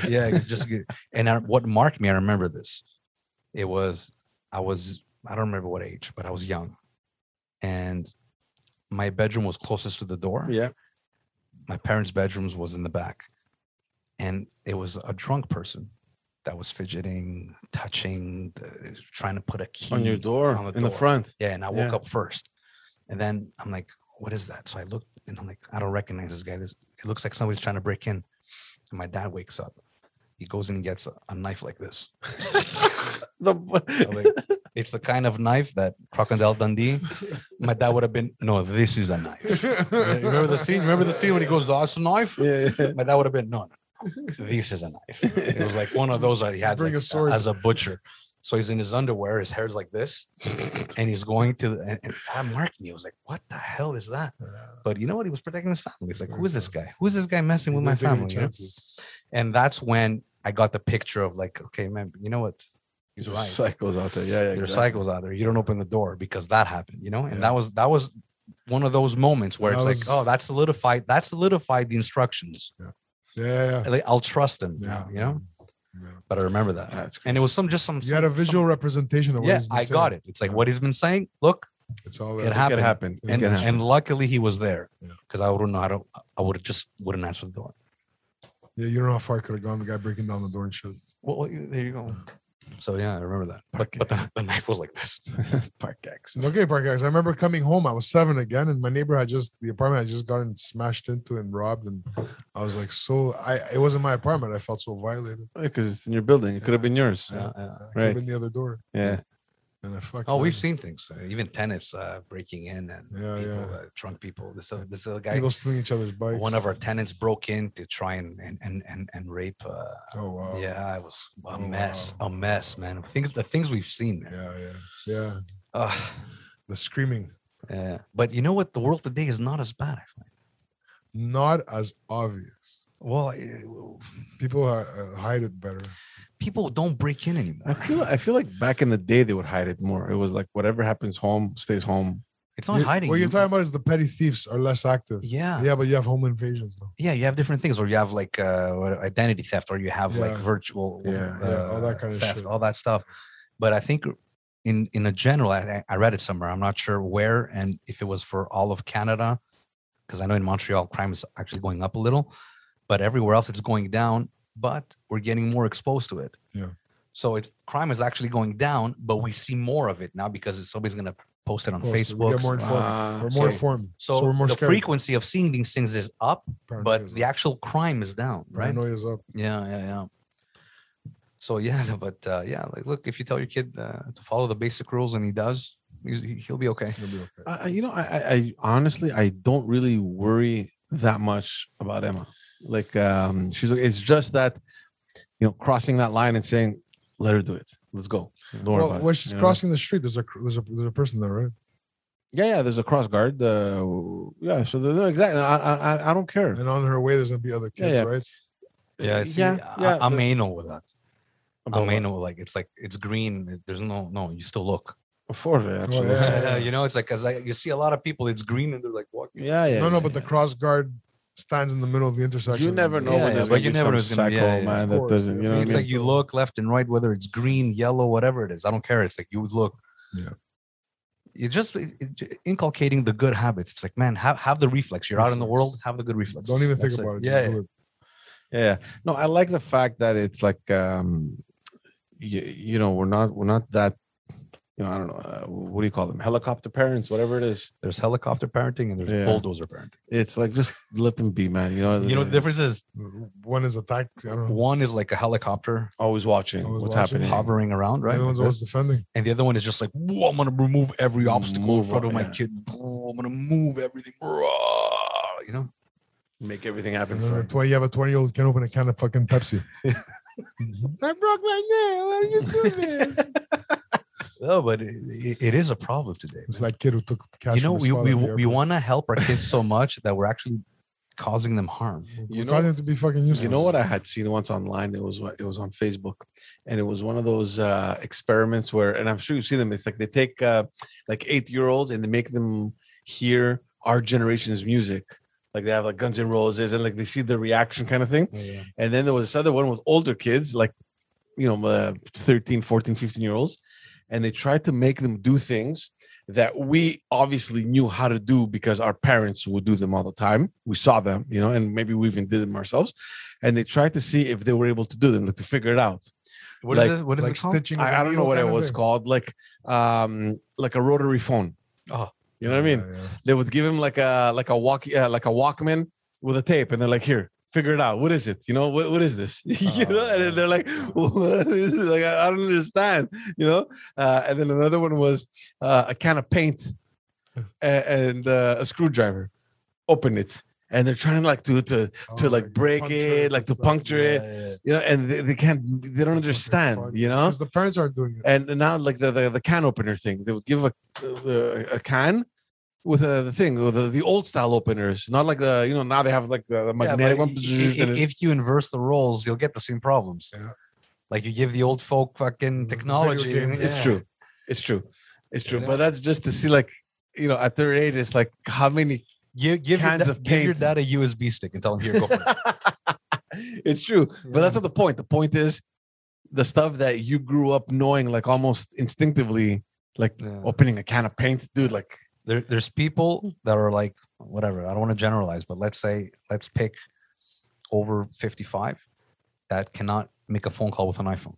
B: yeah, just get, and I, what marked me, I remember this. It was I was I don't remember what age, but I was young, and my bedroom was closest to the door.
A: Yeah.
B: my parents' bedrooms was in the back, and it was a drunk person that was fidgeting, touching, the, trying to put a key
A: On your door,
B: on the
A: in the front.
B: Yeah, and I woke
A: Yeah.
B: up first, and then I'm like, "What is that?" So I looked, and I'm like, "I don't recognize this guy. This it looks like somebody's trying to break in." And my dad wakes up. He goes in and gets a, a knife like this. *laughs*
A: The,
B: like, it's the kind of knife that Crocodile Dundee. My dad would have been, no, this is a knife. *laughs* Remember the scene? Remember the scene when he goes, "That's a knife."
A: yeah, yeah.
B: My dad would have been no, no. This is a knife. It was like one of those that he had
C: Bring
B: like,
C: a sword.
B: as a butcher. So he's in his underwear, his hair's like this, and he's going to the and, and that marked me. I was like, what the hell is that? But you know what? He was protecting his family. He's like, who is this guy? Who is this guy messing with my family? you know? And that's when I got the picture of like, okay, man, you know what? He's right.
A: Psychos out there. Yeah, yeah.
B: There's
A: exactly.
B: cycles out there. You don't open the door because that happened, you know? And
C: Yeah.
B: that was that was one of those moments where
C: That
B: it's like, oh, that solidified, that solidified the instructions.
C: Yeah, yeah.
B: Like, I'll trust him
C: yeah.
B: you know?
C: Yeah.
B: But I remember that.
A: That's
B: and it was some just some
C: You had a visual
B: some-
C: representation of what
B: yeah,
C: he's been
B: I got it. It's like
C: Yeah.
B: what he's been saying. Look,
C: It's all
B: It
C: there.
A: It
B: happened.
A: can. It
B: and
A: happen.
B: and luckily he was there
C: Yeah.
B: because I wouldn't know how to. I would have just wouldn't answer the door.
C: Yeah, you don't know how far I could have gone. The guy breaking down the door and shit.
B: Well, well, there you go. So yeah, I remember that. But but the, the knife was like this. *laughs*
A: Park Ex.
C: Okay, Park guys. I remember coming home. I was seven again, and my neighbor had just the apartment had just gotten smashed into and robbed, and I was like, so I it wasn't my apartment. I felt so violated.
A: Because it's in your building. It could have been yours.
B: Yeah, yeah.
C: I
A: Right.
C: been the other door,
A: Yeah.
C: And I fucked.
B: Oh, we've seen things. uh, even tenants uh, breaking in and
C: Yeah,
B: people,
C: yeah.
B: Uh, drunk people. This uh, this other guy.
C: people stealing each other's bikes.
B: One of our tenants broke in to try and and and and, and rape. Uh,
C: Oh wow.
B: Yeah, it was a
C: Oh,
B: mess.
C: wow.
B: A mess, man. Things the things we've seen there.
C: Yeah, yeah, yeah. The screaming,
B: yeah. But you know what? The world today is not as bad. I find.
C: not as obvious.
B: Well, I-
C: People are, uh, hide it better.
B: People don't break in anymore.
A: I
B: anymore.
A: feel I feel like back in the day they would hide it more. It was like whatever happens home stays home.
B: It's not
C: You-
B: hiding.
C: What
B: you-
C: you're talking about is the petty thieves are less active.
B: yeah,
C: Yeah, but you have home invasions now.
B: yeah. You have different things, or you have like uh, identity theft, or you have like virtual,
A: Yeah.
C: Yeah, all that
B: uh,
C: kind of
B: theft,
C: shit.
B: all that stuff. But I think in in a general, I, I- I read it somewhere. I'm not sure where, and if it was for all of Canada, because I know in Montreal crime is actually going up a little, but everywhere else it's going down. But we're getting more exposed to it.
C: Yeah.
B: So it's crime is actually going down, but we see more of it now because somebody's gonna post it on Facebook.
C: We get more informed.
A: Ah,
C: we're more
B: so-
C: informed.
B: So,
C: So, we're more
B: the
C: scared.
B: frequency of seeing these things is up,
C: Paranoia
B: but
C: is
B: the
C: up.
B: actual crime is down, right?
C: Paranoia is up.
B: Yeah, yeah, yeah. So yeah, *laughs* but uh, yeah, like look, if you tell your kid uh, to follow the basic rules and he does, he's, he- he'll be okay.
C: You'll be okay.
A: I, I- you know, I, I, I honestly I don't really worry that much about Emma. Like, um, she's it's just that, you know, crossing that line and saying, "Let her do it. Let's go." Don't
C: Well,
A: about it,"
C: when she's
A: you know?
C: crossing the street, there's a there's a there's a person there, right?
A: Yeah, yeah. There's a cross guard. Uh, yeah. So there's no exactly. I, I, I- I don't care.
C: And on her way, there's gonna be other kids,
A: yeah.
C: right?
B: Yeah, see,
A: yeah,
B: I-
A: yeah,
B: I'm
A: but-
B: anal with that.
A: About
B: I'm
A: what?
B: anal like it's like it's green. There's no no. You still look.
A: Of course, actually.
C: Oh, yeah, yeah. *laughs*
B: you know, it's like because I you see a lot of people. It's green and they're like walking.
A: Yeah, yeah.
C: no, no,
A: yeah,
C: but the cross guard stands in the middle of the intersection.
A: You never know
B: Yeah,
A: when
B: yeah,
A: there's
B: but
A: gonna
B: you
A: be
B: never know
A: some
B: gonna be- yeah,
A: psycho
B: yeah, of
A: man that doesn't.
C: yeah.
A: You know what I
B: it's
A: mean?
B: like you look left and right, whether it's green, yellow, whatever it is. I don't care. It's like you would look.
C: Yeah.
B: You just it- it- inculcating the good habits. It's like, man, have have the reflex. You're out in the world, have the good reflex.
C: Don't even think about it. just
B: Yeah, yeah.
A: Yeah. No, I like the fact that it's like um you, you know, we're not we're not that you know, I don't know, uh, what do you call them? Helicopter parents, whatever it is.
B: There's helicopter parenting and there's
A: Yeah.
B: bulldozer parenting.
A: It's like just let them be, man. You know,
B: You know the difference is
C: One is attacked. I don't know.
B: one is like a helicopter
A: always watching
C: Always
A: what's
C: watching.
A: happening.
B: hovering around,
C: The
B: right?
C: other one's
B: Like
C: always
B: this.
C: defending.
B: and the other one is just like, "Whoa, I'm gonna remove every obstacle in
A: Move
B: front of my
A: yeah.
B: kid. Whoa, I'm gonna move everything. Rah," You know,
A: Make everything happen.
C: And then
A: for
C: a
A: him.
C: 20, you have a 20 year old can open a can of fucking Pepsi. *laughs* *laughs* I broke my nail. Why did you do this? *laughs*
B: No, but it, it- it is a problem today.
C: It's
B: man.
C: that kid who took cash.
B: you know,
C: from his
B: we we, we want to help our kids so *laughs* much that we're actually causing them harm.
C: We're
A: You know-
C: causing them to be fucking useless.
A: You know what I had seen once online? It was it was on Facebook, and it was one of those uh, experiments where, and I'm sure you've seen them. It's like they take uh, like eight year olds and they make them hear our generation's music. Like they have like Guns N' Roses, and like they see the reaction kind of thing. And then there was this other one with older kids, like you know, uh, 13, 14, 15 year olds, and they tried to make them do things that we obviously knew how to do because our parents would do them all the time. We saw them, you know, and maybe we even did them ourselves. And they tried to see if they were able to do them, like to figure it out.
B: What is
A: Like-
B: this? What is
C: like
B: it called?
C: stitching.
A: I, I don't know what it was
C: thing?
A: called, like um, like a rotary phone.
B: Oh.
A: you know what I mean?
C: Yeah.
A: They would give him like a like a walk uh, like a Walkman with a tape, and they're like, "Here, figure it out. What is it? You know, what, what is this? *laughs* you know?" And they're like, "What is it? Like, I, I don't understand." You know. Uh, and then another one was uh, a can of paint and, and uh, a screwdriver. Open it, and they're trying like to to to
C: Oh,
A: like break it, like to
C: stuff.
A: puncture
C: Yeah,
A: it.
C: yeah, yeah.
A: You know, and they, they can't, they don't understand. You
C: know,
A: know.
C: 'cause the parents aren't doing it.
A: And now, like the, the the can opener thing, they would give a a, a can with a, the thing, with the, the old style openers, not like the you know now they have like the, the
B: Yeah,
A: magnetic one.
B: i- i- i- if you inverse the roles, you'll get the same problems.
C: Yeah.
B: Like you give the old folk fucking
C: mm,
B: technology.
C: game,
B: and-
A: it's true, it's true, it's true.
B: Yeah.
A: But that's just to see like you know at their age, it's like how many.
B: Give give your,
A: Cans
B: da-
A: of
B: give your
A: paint.
B: dad a USB stick and tell him here go. For it. *laughs*
A: it's true, but that's not the point. The point is the stuff that you grew up knowing, like almost instinctively, like
B: Yeah.
A: opening a can of paint, dude. Like
B: There, there's people that are like whatever. I don't want to generalize, but let's say let's pick over 55 that cannot make a phone call with an iPhone.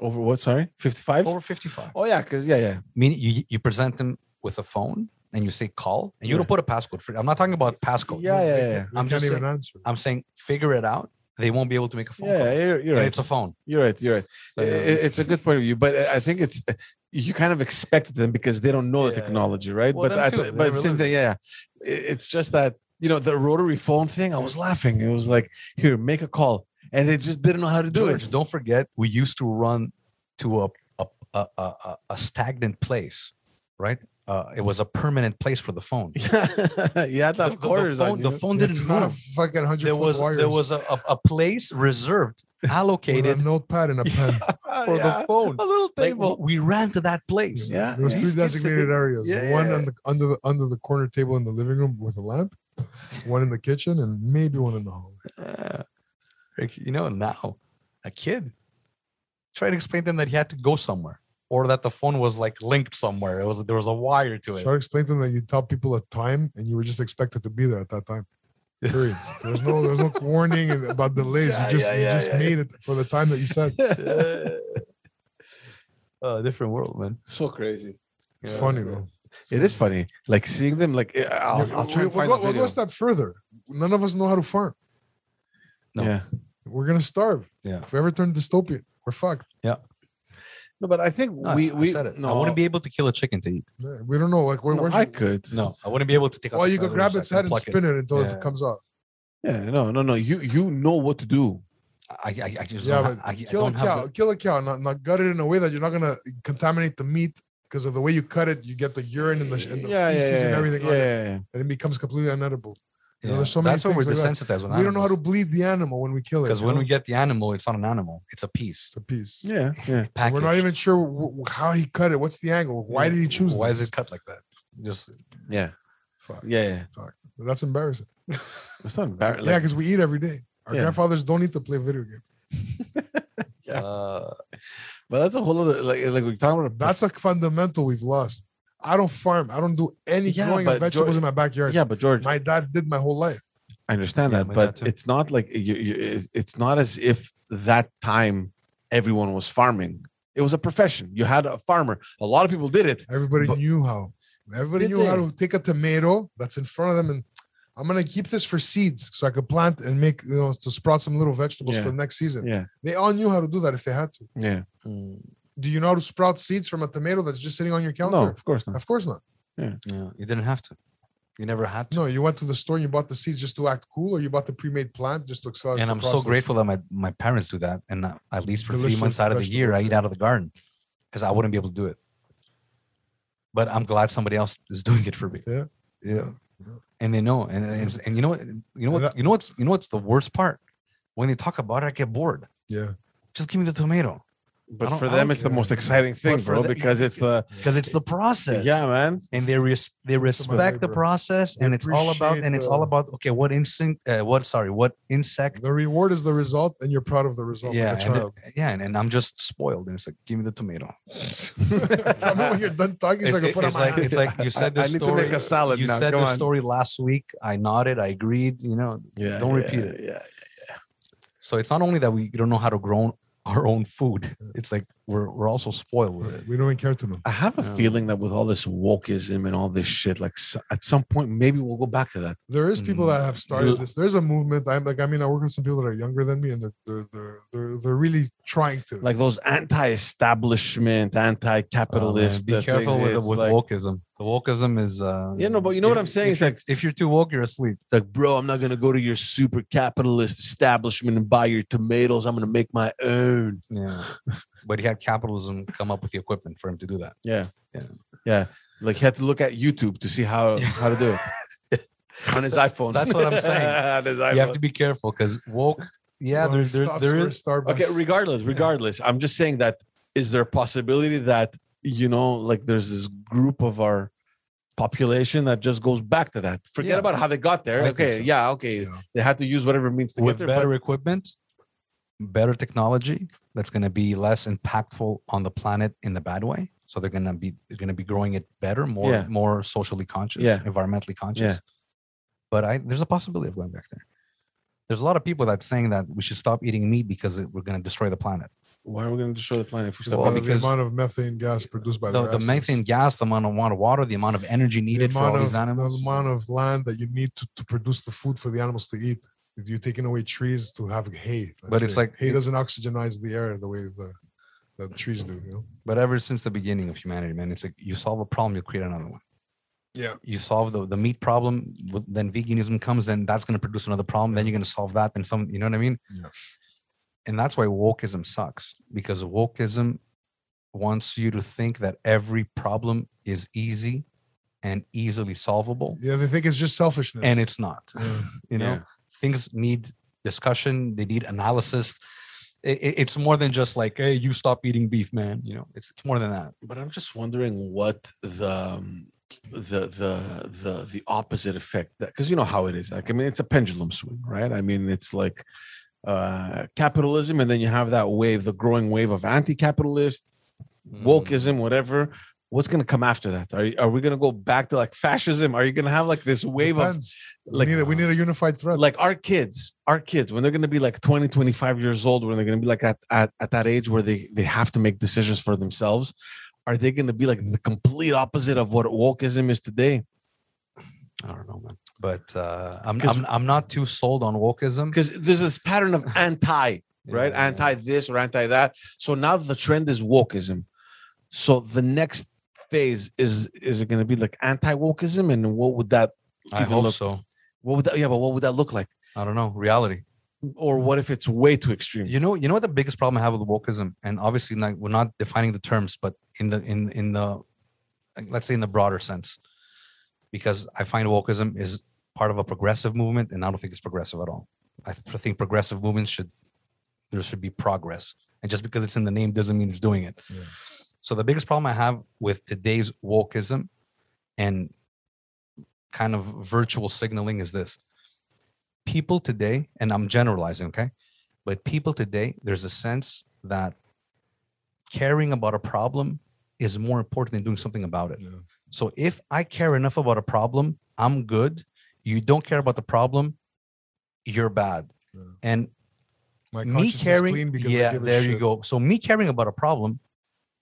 A: over what? Sorry, fifty-five.
B: Over 55.
A: Oh yeah, because yeah, yeah.
B: meaning you you present them with a phone and you say call and you
A: Yeah.
B: don't put a passcode for it. I'm not talking about passcode.
A: Yeah,
C: They
A: yeah, yeah.
B: I'm
C: can't
B: just
C: even
B: saying-
C: answer.
B: I'm saying figure it out. They won't be able to make a phone
A: Yeah,
B: call.
A: you're, you're right.
B: it's a phone.
A: You're right. You're right. I-
B: Yeah.
A: It's a good point of view, but I think it's you kind of expect them because they don't know the
B: Yeah.
A: technology, right?
B: Well,
A: but I but same thing, yeah. It's just that you know the rotary phone thing. I was laughing. It was like, here, make a call, and they just didn't know how to do
B: George,
A: it.
B: don't forget we used to run to a a, a, a- a stagnant place, right? Uh, it was a permanent place for the phone. *laughs*
A: yeah, you had
B: The,
A: have
B: the- the
A: on
B: phone, the phone didn't
C: had
B: move.
C: Fucking hundred
B: There was there was a, a, a place reserved, *laughs*
C: with a
B: allocated
C: notepad and a *laughs* pen.
B: for
A: Yeah,
B: the phone.
A: a little
B: Like,
A: table.
B: we ran to that place.
A: Yeah,
C: There was
A: yeah.
C: three designated
B: today-
C: areas.
A: Yeah,
C: one
A: yeah.
C: on the under the under the corner table in the living room with a lamp, one in the kitchen, and maybe one in the hallway.
B: Yeah. Like, you know, now a kid try to explain to them that he had to go somewhere or that the phone was like linked somewhere. It was there was a wire to it.
C: Try to explain to them that you tell people a time and you were just expected to be there at that time. *laughs* Period. There was no there was no warning about delays.
A: Yeah,
C: you just
A: yeah,
C: you
A: yeah,
C: just
A: yeah.
C: made it for the time that you said. *laughs*
B: uh, different world, man.
A: so crazy.
C: It's
B: Yeah.
C: funny though.
A: It is funny, like seeing them. Like eh, I'll, I'll try
C: we-
A: and
C: we'll,
A: find
C: go,
A: the
C: we'll go a step further. None of us know how to farm.
B: No.
A: Yeah.
C: We're gonna starve.
B: Yeah.
C: If we ever turn dystopian, we're fucked.
A: No, but I think
B: No,
A: we
B: I
A: we
B: said it.
A: no.
B: I wouldn't be able to kill a chicken to eat.
C: Yeah, We don't know. Like where,
A: no,
C: where's
A: I
C: your-
A: could.
B: No, I wouldn't be able to take out.
C: Well,
B: the
C: you could
B: feathers,
C: grab
B: I
C: its
B: can
C: head and
B: pluck
C: spin it, until
B: Yeah.
C: it comes out.
A: Yeah, no, no, no. You you know what to do.
B: I, I, I just
C: Yeah,
B: don't
C: but
B: ha- I, I
C: kill a
B: don't have
C: cow.
B: the-
C: Kill a cow. Not, not gut it in a way that you're not gonna contaminate the meat because of the way you cut it. You get the urine and the, and the
A: yeah, yeah,
C: feces
A: yeah,
C: and everything
A: yeah,
C: on it,
A: yeah, yeah.
C: and it becomes completely unedible. You know, there's so many
B: That's why we're
C: things like
B: desensitized. with
C: we don't know how to bleed the animal when we kill it.
B: because when
C: know?
B: we get the animal, it's not an animal; it's a piece.
C: it's a piece.
A: Yeah, yeah. *laughs*
C: We're not even sure wh- wh- how he cut it. What's the angle? Why did he choose?
B: Why is it cut like that? Just
A: Yeah,
C: Fuck,
A: yeah, yeah.
C: fuck. That's embarrassing. *laughs*
A: It's not embarrassing.
C: yeah, because we eat every day. Our
A: Yeah.
C: grandfathers don't need to play video game. *laughs*
A: Yeah.
B: uh,
A: but that's a whole other like like we're talking about.
C: That's a fundamental we've lost. I don't farm. I don't do any
A: Yeah,
C: growing of vegetables
A: George-
C: in my backyard.
A: yeah, but George,
C: My dad did my whole life.
A: I understand
B: Yeah,
A: that, but it's not like you, you, it's not as if that time everyone was farming. It was a profession. You had a farmer. A lot of people did it.
C: Everybody
A: But-
C: knew how. Everybody
A: Did
C: knew how to take a tomato that's in front of them and I'm gonna keep this for seeds so I could plant and make you know to sprout some little vegetables
A: Yeah.
C: for the next season.
A: Yeah,
C: They all knew how to do that if they had to.
A: yeah.
B: mm,
C: Do you know how to sprout seeds from a tomato that's just sitting on your counter?
A: No, of course not.
C: Of course not.
B: yeah, you didn't have to. You never had to.
C: No, you went to the store and you bought the seeds just to act cool, or you bought the pre-made plant just to accelerate.
B: and
C: the
B: I'm so grateful that my, my parents do that. And uh, at least for three months out of the year, I eat out of the garden. because I wouldn't be able to do it. But I'm glad somebody else is doing it for me.
C: Yeah.
B: Yeah. And they know. And and, and you know what? You know what?
C: that-
B: You know what's you know what's the worst part? When they talk about it, I get bored.
C: Yeah.
B: Just give me the tomato
A: But for them, it's the most exciting thing, bro,
B: the-
A: because it's the
B: because it's the process.
A: yeah, man.
B: and they res- they respect the process,
C: They
B: and it's all about and it's all about okay, what instinct? Uh, what sorry, what insect?
C: The reward is the result, and you're proud of the result.
B: Yeah,
C: Like a
B: and the- yeah, and, and I'm just spoiled, and it's like, give me the tomato. *laughs*
C: Tell me when you're done talking, so I can put
B: it's like it's like you *laughs* said
A: I
B: the
A: need to
B: story.
A: make a salad
B: you
A: now,
B: said
A: come
B: the story last week. I nodded. I agreed. You know,
A: Yeah,
B: don't
A: yeah,
B: repeat it.
A: Yeah,
B: So it's not only that we don't know how to grow our own food. It's like we're we're also spoiled with it.
C: We don't even care to know.
A: I have a
B: Yeah.
A: feeling that with all this wokeism and all this shit, like s- at some point, maybe we'll go back to that.
C: There is people
B: Mm.
C: that have started this. There's a movement. I'm like, I mean, I work with some people that are younger than me, and they're they're they're they're, they're really trying to.
A: Like those anti-establishment, anti-capitalist.
B: Oh, be careful
A: things,
B: with
A: it's
B: with
A: like,
B: wokeism. The wokeism is uh
A: Yeah, no, but you know what I'm saying?
B: If
A: It's like-
B: if you're too woke, you're asleep.
A: it's like, bro, I'm not gonna go to your super capitalist establishment and buy your tomatoes. I'm gonna make my own.
B: Yeah. *laughs* but he had capitalism come up with the equipment for him to do that.
A: Yeah,
B: Yeah.
A: yeah. Like he had to look at YouTube to see how how to do it *laughs* on his iPhone.
B: That's what I'm saying. *laughs*
A: on his iPhone.
B: You have to be careful because woke. Yeah,
C: Well,
B: there, there, there is.
C: Starbucks.
A: okay regardless regardless i'm just saying that is there a possibility that you know like there's this group of our population that just goes back to that forget
B: Yeah.
A: about how they got there
B: I
A: okay
B: so.
A: yeah okay
C: Yeah.
A: they had to use whatever means to
B: with
A: get there
B: better
A: but
B: equipment, better technology that's going to be less impactful on the planet in the bad way. So they're going to be they're going to be growing it better, more
A: Yeah.
B: more socially conscious,
A: Yeah.
B: environmentally conscious. But I there's a possibility of going back there. There's a lot of people that's saying that we should stop eating meat because it, we're going to destroy the planet.
A: why are we going to destroy the planet if we stop
B: Well,
C: of
A: eating?
C: the amount of methane gas produced by
B: The,
C: the,
B: the methane gas, the amount of water, the amount of energy
C: the
B: needed for all
C: amount
B: these animals.
C: the amount of land that you need to, to produce the food for the animals to eat. If you're taking away trees to have hay,
B: But it's
C: say.
B: like-
C: hay
B: it-
C: doesn't oxygenize the air the way the the trees do. You know.
B: But ever since the beginning of humanity, man, it's like you solve a problem, you create another one.
C: Yeah.
B: you solve the, the meat problem then veganism comes then that's going to produce another problem then you're going to solve that then some you know what i mean
C: Yeah.
B: and that's why wokeism sucks because wokeism wants you to think that every problem is easy and easily solvable
C: Yeah, they think it's just selfishness.
B: and it's not
C: Yeah. *laughs*
B: you know
A: Yeah.
B: things need discussion they need analysis I- I- it's more than just like hey you stop eating beef man you know it's, it's more than that
A: but i'm just wondering what the um, the the the the opposite effect that because you know how it is like i mean it's a pendulum swing right i mean it's like uh capitalism and then you have that wave the growing wave of anti-capitalist
B: Mm.
A: wokeism, whatever. What's gonna come after that? Are are we gonna go back to like fascism? Are you gonna have like this wave
C: Depends.
A: of like
C: we, need a, we need a unified threat.
A: like our kids, our kids when they're gonna be like 20, 25 years old, when they're gonna be like at, at, at that age where they they have to make decisions for themselves, are they gonna be like the complete opposite of what wokeism is today?
B: I don't know, man. But uh, I'm, I'm I'm not too sold on wokeism.
A: Because there's this pattern of *laughs* anti, right?
B: Yeah,
A: Anti this or anti that. So now the trend is wokeism. So the next phase is is it gonna be like anti wokeism? And what would that
B: I hope
A: look-
B: so.
A: what would that yeah, but what would that look like?
B: I don't know. Reality.
A: Or what if it's way too extreme?
B: You know. You know what the biggest problem I have with wokeism, and obviously, like we're not defining the terms, but in the in in the let's say in the broader sense, because I find wokeism is part of a progressive movement, and I don't think it's progressive at all. I think progressive movements should there should be progress, and just because it's in the name doesn't mean it's doing it.
C: Yeah.
B: So the biggest problem I have with today's wokeism and kind of virtual signaling is this. People today, and I'm generalizing, okay? But people today, there's a sense that caring about a problem is more important than doing something about it.
C: Yeah.
B: So if I care enough about a problem, I'm good. You don't care about the problem, you're bad.
C: Yeah.
B: And
C: My
B: me caring
C: clean because
B: yeah there you go so me caring about a problem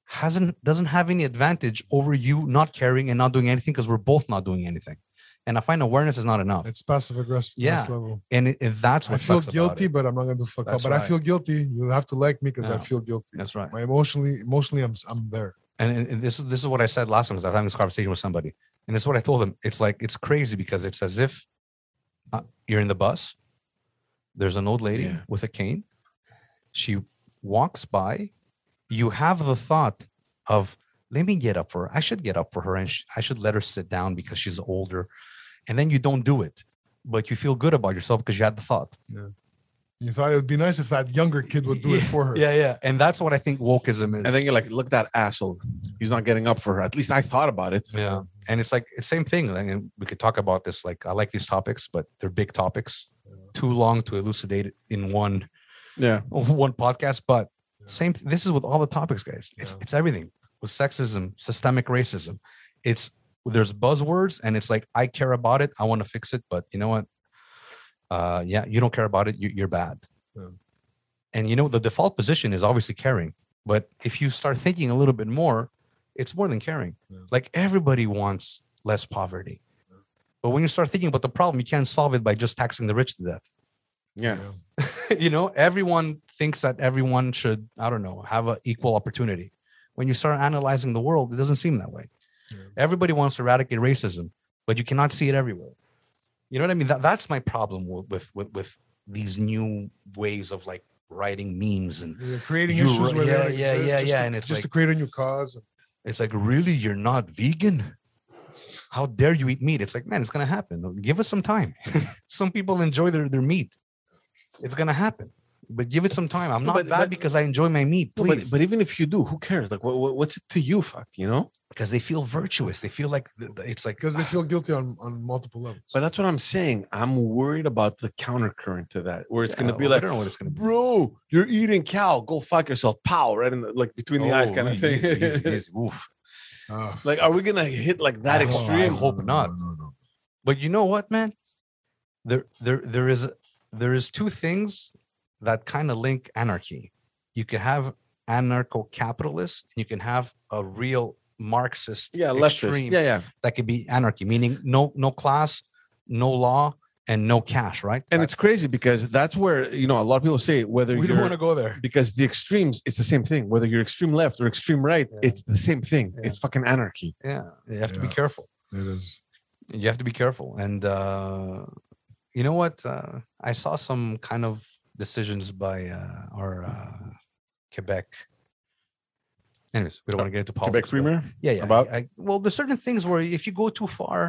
B: hasn't doesn't have any advantage over you not caring and not doing anything because we're both not doing anything and i find awareness is not enough
C: It's passive aggressive.
B: Yeah.
C: level.
B: and, it, and that's
C: I feel guilty,
B: it.
C: but I'm not gonna do fuck up.
B: That's
C: But I feel guilty. You have to like me because I feel guilty.
B: that's right
C: My emotionally, emotionally, I'm I'm there.
B: and, and this is this is what i said last time because i was having this conversation with somebody and this is what i told them it's like it's crazy because it's as if uh, you're in the bus there's an old lady
A: Yeah.
B: with a cane she walks by you have the thought of let me get up for her. I should get up for her and I should let her sit down because she's older. And then you don't do it, but you feel good about yourself because you had the thought.
C: yeah You thought it would be nice if that younger kid would do it *laughs* for her.
B: Yeah, yeah. And that's what I think wokeism is.
A: And then you're like, look at that asshole. He's not getting up for her. At least I thought about it.
B: yeah. And it's like it's same thing. Like, and we could talk about this. Like I like these topics, but they're big topics. Too long to elucidate in one
A: Yeah. *laughs*
B: one podcast. But
C: Yeah.
B: same this is with all the topics, guys. It's
C: Yeah.
B: it's everything. With sexism, systemic racism. It's there's buzzwords and it's like I care about it. I want to fix it. But you know what? Uh yeah, you don't care about it, you, you're bad.
C: Yeah.
B: And you know, the default position is obviously caring. But if you start thinking a little bit more, it's more than caring.
C: Yeah.
B: Like everybody wants less poverty. But when you start thinking about the problem, you can't solve it by just taxing the rich to death.
A: Yeah. *laughs*
B: you know, everyone thinks that everyone should, I don't know, have an equal opportunity. When you start analyzing the world, it doesn't seem that way.
C: Yeah.
B: Everybody wants to eradicate racism, but you cannot see it everywhere. You know what I mean? That, that's my problem with, with with these new ways of like writing memes and
C: They're creating
B: You're
C: issues where
B: Yeah, yeah, yeah,
C: just
B: yeah,
C: to-
B: and it's
C: just
B: like-
C: to create a new cause.
B: it's like, really, you're not vegan? How dare you eat meat? It's like, man, it's gonna happen. Give us some time. *laughs* some people enjoy their, their meat. It's gonna happen. But give it some time. I'm not
A: but-
B: bad
A: but-
B: because I enjoy my meat, please.
A: but, but even if you do, who cares? Like, what, what- what's it to you? Fuck, you know?
B: because they feel virtuous. They feel like th- th- it's like
C: Because they feel guilty on, on multiple levels.
A: But that's what I'm saying. I'm worried about the countercurrent to that, where it's
B: Yeah,
A: gonna be
B: well, I don't know what it's gonna be.
A: bro, you're eating cow. Go fuck yourself. Pow, right in the, like between the eyes,
B: Oh,
A: kind of thing.
B: easy, easy, easy. *laughs* Oof.
C: Ah.
A: like, are we gonna hit like that
B: I hope-
A: extreme?
B: I hope not.
C: No, no.
B: But you know what, man? There, there, there is, there is two things that kind of link anarchy. You can have anarcho-capitalist, and you can have a real Marxist
A: yeah,
B: extreme
A: Yeah, yeah.
B: that could be anarchy, meaning no, no class, no law, and no cash, right?
A: And it's crazy because that's where you know a lot of people say whether
B: we
A: you're
B: don't want to go there.
A: because the extremes, it's the same thing. Whether you're extreme left or extreme right,
B: Yeah.
A: it's the same thing.
B: Yeah.
A: It's fucking anarchy.
B: Yeah, you have to be careful.
C: It is.
B: you have to be careful and uh you know what uh i saw some kind of decisions by uh our uh quebec anyways we don't want to get into
A: Quebec
B: politics but-
A: Premier.
B: yeah yeah
A: about-
B: I, well there's certain things where if you go too far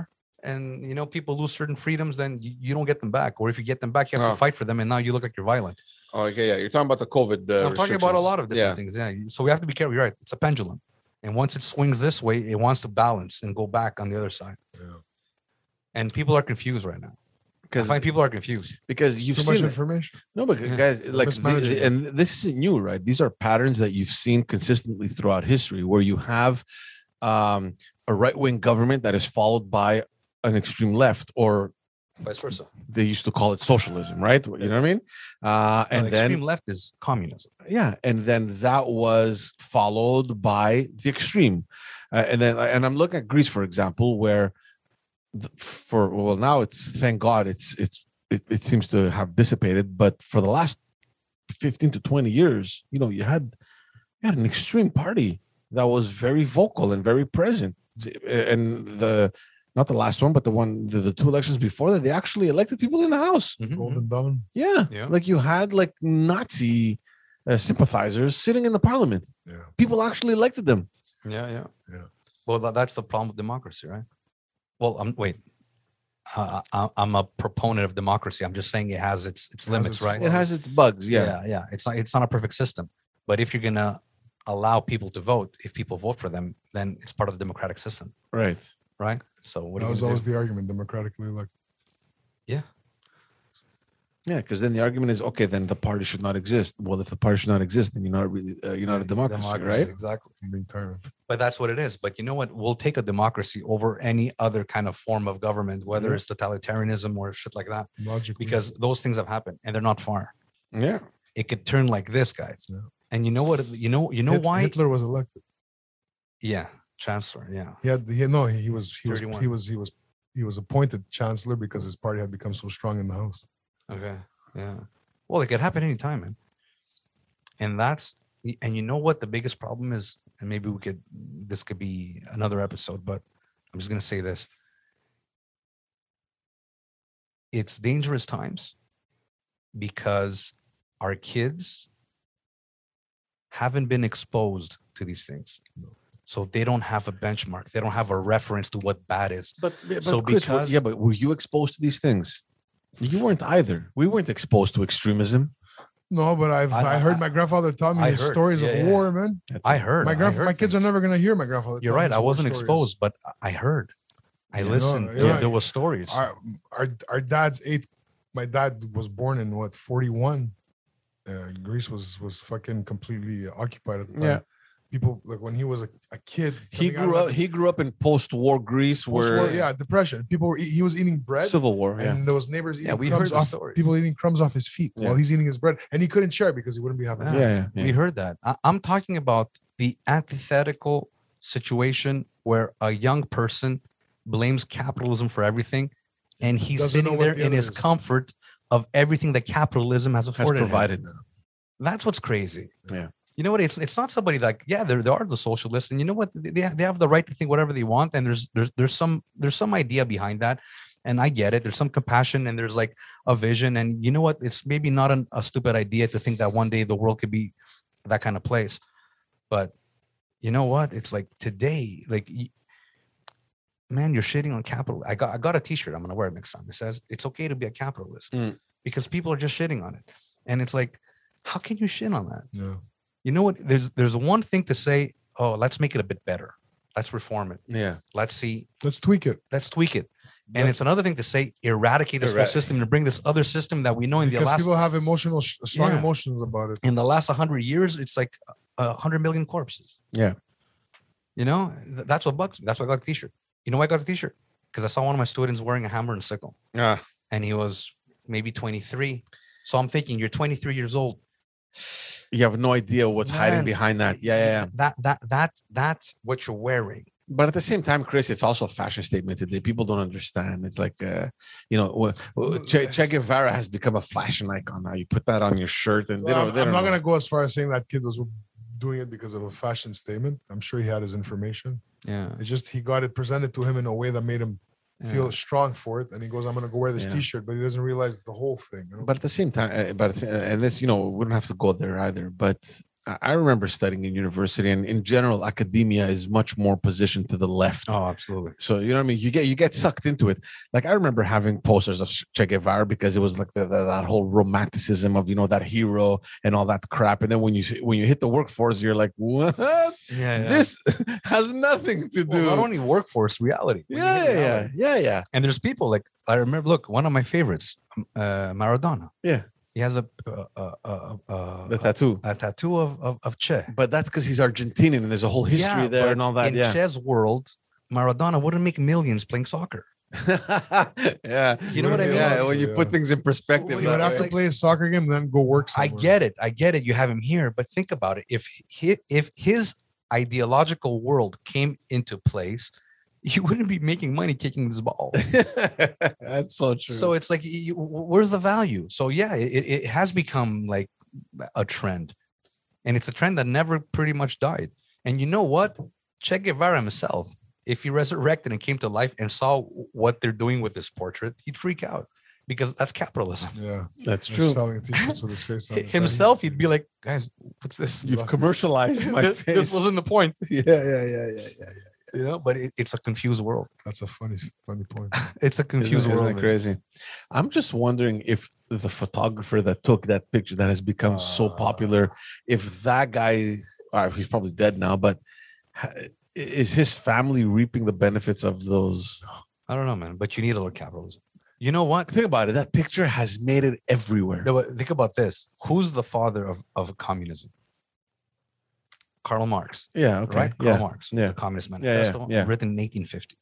B: and you know people lose certain freedoms then you, you don't get them back or if you get them back you have
A: Oh.
B: to fight for them and now you look like you're violent
A: Oh, okay, yeah. You're talking about the COVID. Uh,
B: i'm talking about a lot of different
A: yeah.
B: things yeah so we have to be careful you're right it's a pendulum and once it swings this way it wants to balance and go back on the other side
C: Yeah.
B: and people are confused right now I
A: Because
B: find people are confused
A: because you've
C: Too
A: seen
C: much
A: it.
C: information.
A: No, but
B: Yeah.
A: guys, like, the- and this isn't new, right? These are patterns that you've seen consistently throughout history, where you have um, a right wing government that is followed by an extreme left, or
B: vice versa.
A: they used to call it socialism, right? You know what I mean? Uh,
B: And
A: and
B: extreme
A: then,
B: left is communism.
A: yeah, and then that was followed by the extreme, uh, and then, and I'm looking at Greece, for example, where th- for well now it's thank god it's it's it, it seems to have dissipated but for the last 15 to 20 years you know you had you had an extreme party that was very vocal and very present eh, and the not the last one but the one the, the two elections before that they actually elected people in the house mm-hmm.
C: Golden mm-hmm. Dawn.
A: yeah,
B: Yeah.
A: like you had like nazi uh, sympathizers sitting in the parliament
C: Yeah.
A: people actually elected them
B: Yeah, yeah,
C: Yeah.
B: Well, tha- that's the problem with democracy, right? Well, I'm wait. Uh, I, I'm a proponent of democracy. I'm just saying it has its its
C: has
B: limits,
C: its
B: right?
C: flaws.
A: it has its bugs yeah,
B: yeah, yeah. It's not it's not a perfect system, but if you're gonna allow people to vote, if people vote for them, then it's part of the democratic system,
A: right
B: right? So what
C: that was always
B: do?
C: the argument, democratically elected.
B: Yeah,
A: Yeah, because then the argument is okay. Then the party should not exist. Well, if the party should not exist, then you're not really uh, you're not a
B: Yeah,
A: democracy, right?
B: Exactly.
C: Being tyrant.
B: But that's what it is. But you know what? We'll take a democracy over any other kind of form of government, whether
A: Yeah.
B: it's totalitarianism or shit like that,
C: Logically.
B: because those things have happened and they're not far.
A: Yeah,
B: It could turn like this, guys.
C: Yeah.
B: And you know what? You know, you know
C: Hit-
B: why?
C: Hitler was elected.
B: Yeah, chancellor. Yeah,
C: He had he no, he was he was
B: 31.
C: he was he was he was appointed chancellor because his party had become so strong in the house.
B: Okay. Yeah. Well, it could happen anytime, man. And that's and you know what the biggest problem is, and maybe we could this could be another episode, but I'm just gonna say this. It's dangerous times because our kids haven't been exposed to these things. So they don't have a benchmark. They don't have a reference to what bad is.
A: But, but
B: So
A: Chris,
B: because-
A: yeah, but were you exposed to these things? You weren't either. We weren't exposed to extremism.
C: No, but I've
B: I-
C: I,
B: I-
C: heard my grandfather tell me
B: I
C: his
B: heard,
C: stories
B: yeah,
C: of
B: yeah.
C: war, man.
A: That's
B: I heard.
C: My
B: I
C: grand
B: heard
C: my kids are never gonna hear my grandfather.
B: You're right. I wasn't
C: stories.
B: exposed, but I heard. I
A: Yeah. No,
B: listened.
C: you're
B: there,
C: right.
B: there was stories.
C: Our, our our dad's eight. My dad was born in what 41. Uh, Greece was was fucking completely occupied at the time.
A: Yeah.
C: People like when he was a, a kid.
A: He grew
C: of
A: up. He grew up in post-war Greece,
C: post-war-
A: where
C: yeah, depression. People were he was eating bread.
A: civil war.
C: And there was neighbors eating
B: Yeah, we
C: crumbs
B: heard
C: off
B: stories.
C: people eating crumbs off his feet
A: Yeah.
C: while he's eating his bread, and he couldn't share because he wouldn't be having.
B: Yeah.
A: yeah, yeah. yeah.
B: We heard that. I, I'm talking about the antithetical situation where a young person blames capitalism for everything, and he's
C: Doesn't
B: sitting there
C: the
B: in his
C: is.
B: comfort of everything that capitalism has
A: has
B: afforded. him.
A: provided.
B: That's what's crazy.
A: Yeah.
B: You know what? It's it's not somebody like yeah, there there are the socialists, and you know what? They they have, they have the right to think whatever they want, and there's there's there's some there's some idea behind that, and I get it. There's some compassion, and there's like a vision, and you know what? It's maybe not an, a stupid idea to think that one day the world could be that kind of place, but you know what? It's like today, like. Man, you're shitting on capital. I got I got a T-shirt. I'm gonna wear it next time. It says it's okay to be a capitalist
A: Mm.
B: because people are just shitting on it, and it's like, how can you shit on that?
C: Yeah.
B: You know what? There's there's one thing to say oh let's make it a bit better. Let's reform it.
A: Yeah,
B: let's see.
C: Let's tweak it.
B: let's tweak it. And it's another thing to say eradicate this whole system and bring this other system that we know in the last
C: people have emotional, strong
B: Yeah.
C: emotions about it.
B: in the last 100 years it's like a hundred million corpses.
A: Yeah.
B: you know? That's what bugs me. That's why i got the t-shirt. You know why i got the t-shirt? Because i saw one of my students wearing a hammer and sickle.
A: Yeah.
B: and he was maybe 23 so i'm thinking you're 23 years old
A: You have no idea what's hiding behind that. Yeah, yeah, yeah.
B: that that that that's what you're wearing
A: But at the same time, Chris, it's also a fashion statement today. People don't understand. It's like, uh, you know, wh- wh-
C: Well,
A: che, che. Guevara has become a fashion icon now. You put that on your shirt, and they
C: Well,
A: don't.
C: I'm,
A: They
C: I'm
A: don't
C: not gonna go as far as saying that kid was doing it because of a fashion statement. I'm sure he had his information.
B: yeah
C: It's just he got it presented to him in a way that made him feel strong for it, and he goes, "I'm gonna go wear this
A: Yeah.
C: T-shirt," but he doesn't realize the whole thing. you know?
A: But at the same time, uh, but uh, and this, you know, we don't have to go there either. But I remember studying in university, and in general, academia is much more positioned to the left.
B: oh absolutely
A: So you know what I mean? You get you get sucked into it. Like I remember having posters of Che Guevara because it was like the, the- that whole romanticism of you know that hero and all that crap. And then when you when you hit the workforce, you're like, what?
B: yeah,
A: This *laughs* has nothing to do.
B: well, not only workforce reality
A: yeah,
B: hit
A: yeah, yeah, yeah, yeah.
B: and there's people like i remember look one of my favorites uh maradona
A: Yeah.
B: He has a uh, uh, uh, uh,
A: The tattoo.
B: a tattoo of of, of che
A: But that's because he's Argentinian and there's a whole history
B: Yeah,
A: there and all that.
B: in
A: Yeah.
B: che's world maradona wouldn't make millions playing soccer *laughs*
A: yeah.
B: You know what I mean?
A: Yeah, when you
C: Yeah.
A: put things in perspective.
B: Well,
C: he would
A: that
C: have to play a soccer game, then go work.
B: I get it. I get it. You have him here, but think about it. If he, if his ideological world came into place, *laughs* you wouldn't be making money kicking this ball. *laughs*
A: That's so true.
B: So it's like, you, where's the value? So yeah, it, it has become like a trend, and it's a trend that never pretty much died. And you know what? Che Guevara himself, if he resurrected and came to life and saw what they're doing with this portrait, he'd freak out because that's capitalism.
C: Yeah,
A: that's
C: He's
A: true.
C: Selling *laughs* T-shirts with his face on it.
B: Himself, he'd be like, guys, what's this?
A: You've commercialized my
B: this,
A: face.
B: this wasn't the point,
A: Yeah, yeah, yeah, yeah, yeah, yeah.
B: You know. But it, it's a confused world.
C: That's a funny, funny point. *laughs*
B: It's a confused
A: Isn't, isn't
B: world.
A: crazy? I'm just wondering if the photographer that took that picture that has become so
C: Uh.
A: popular, if that guy, uh, he's probably dead now, but is his family reaping the benefits of those?
B: I don't know, man. But you need a little capitalism. You know what?
A: Think about it. That picture has made it everywhere.
B: No, but think about this. Who's the father of, of communism? Karl Marx,
A: Yeah. Okay.
B: right? Karl
A: Yeah.
B: Marx,
A: yeah.
B: the Communist Manifesto,
A: yeah.
B: written in 1850.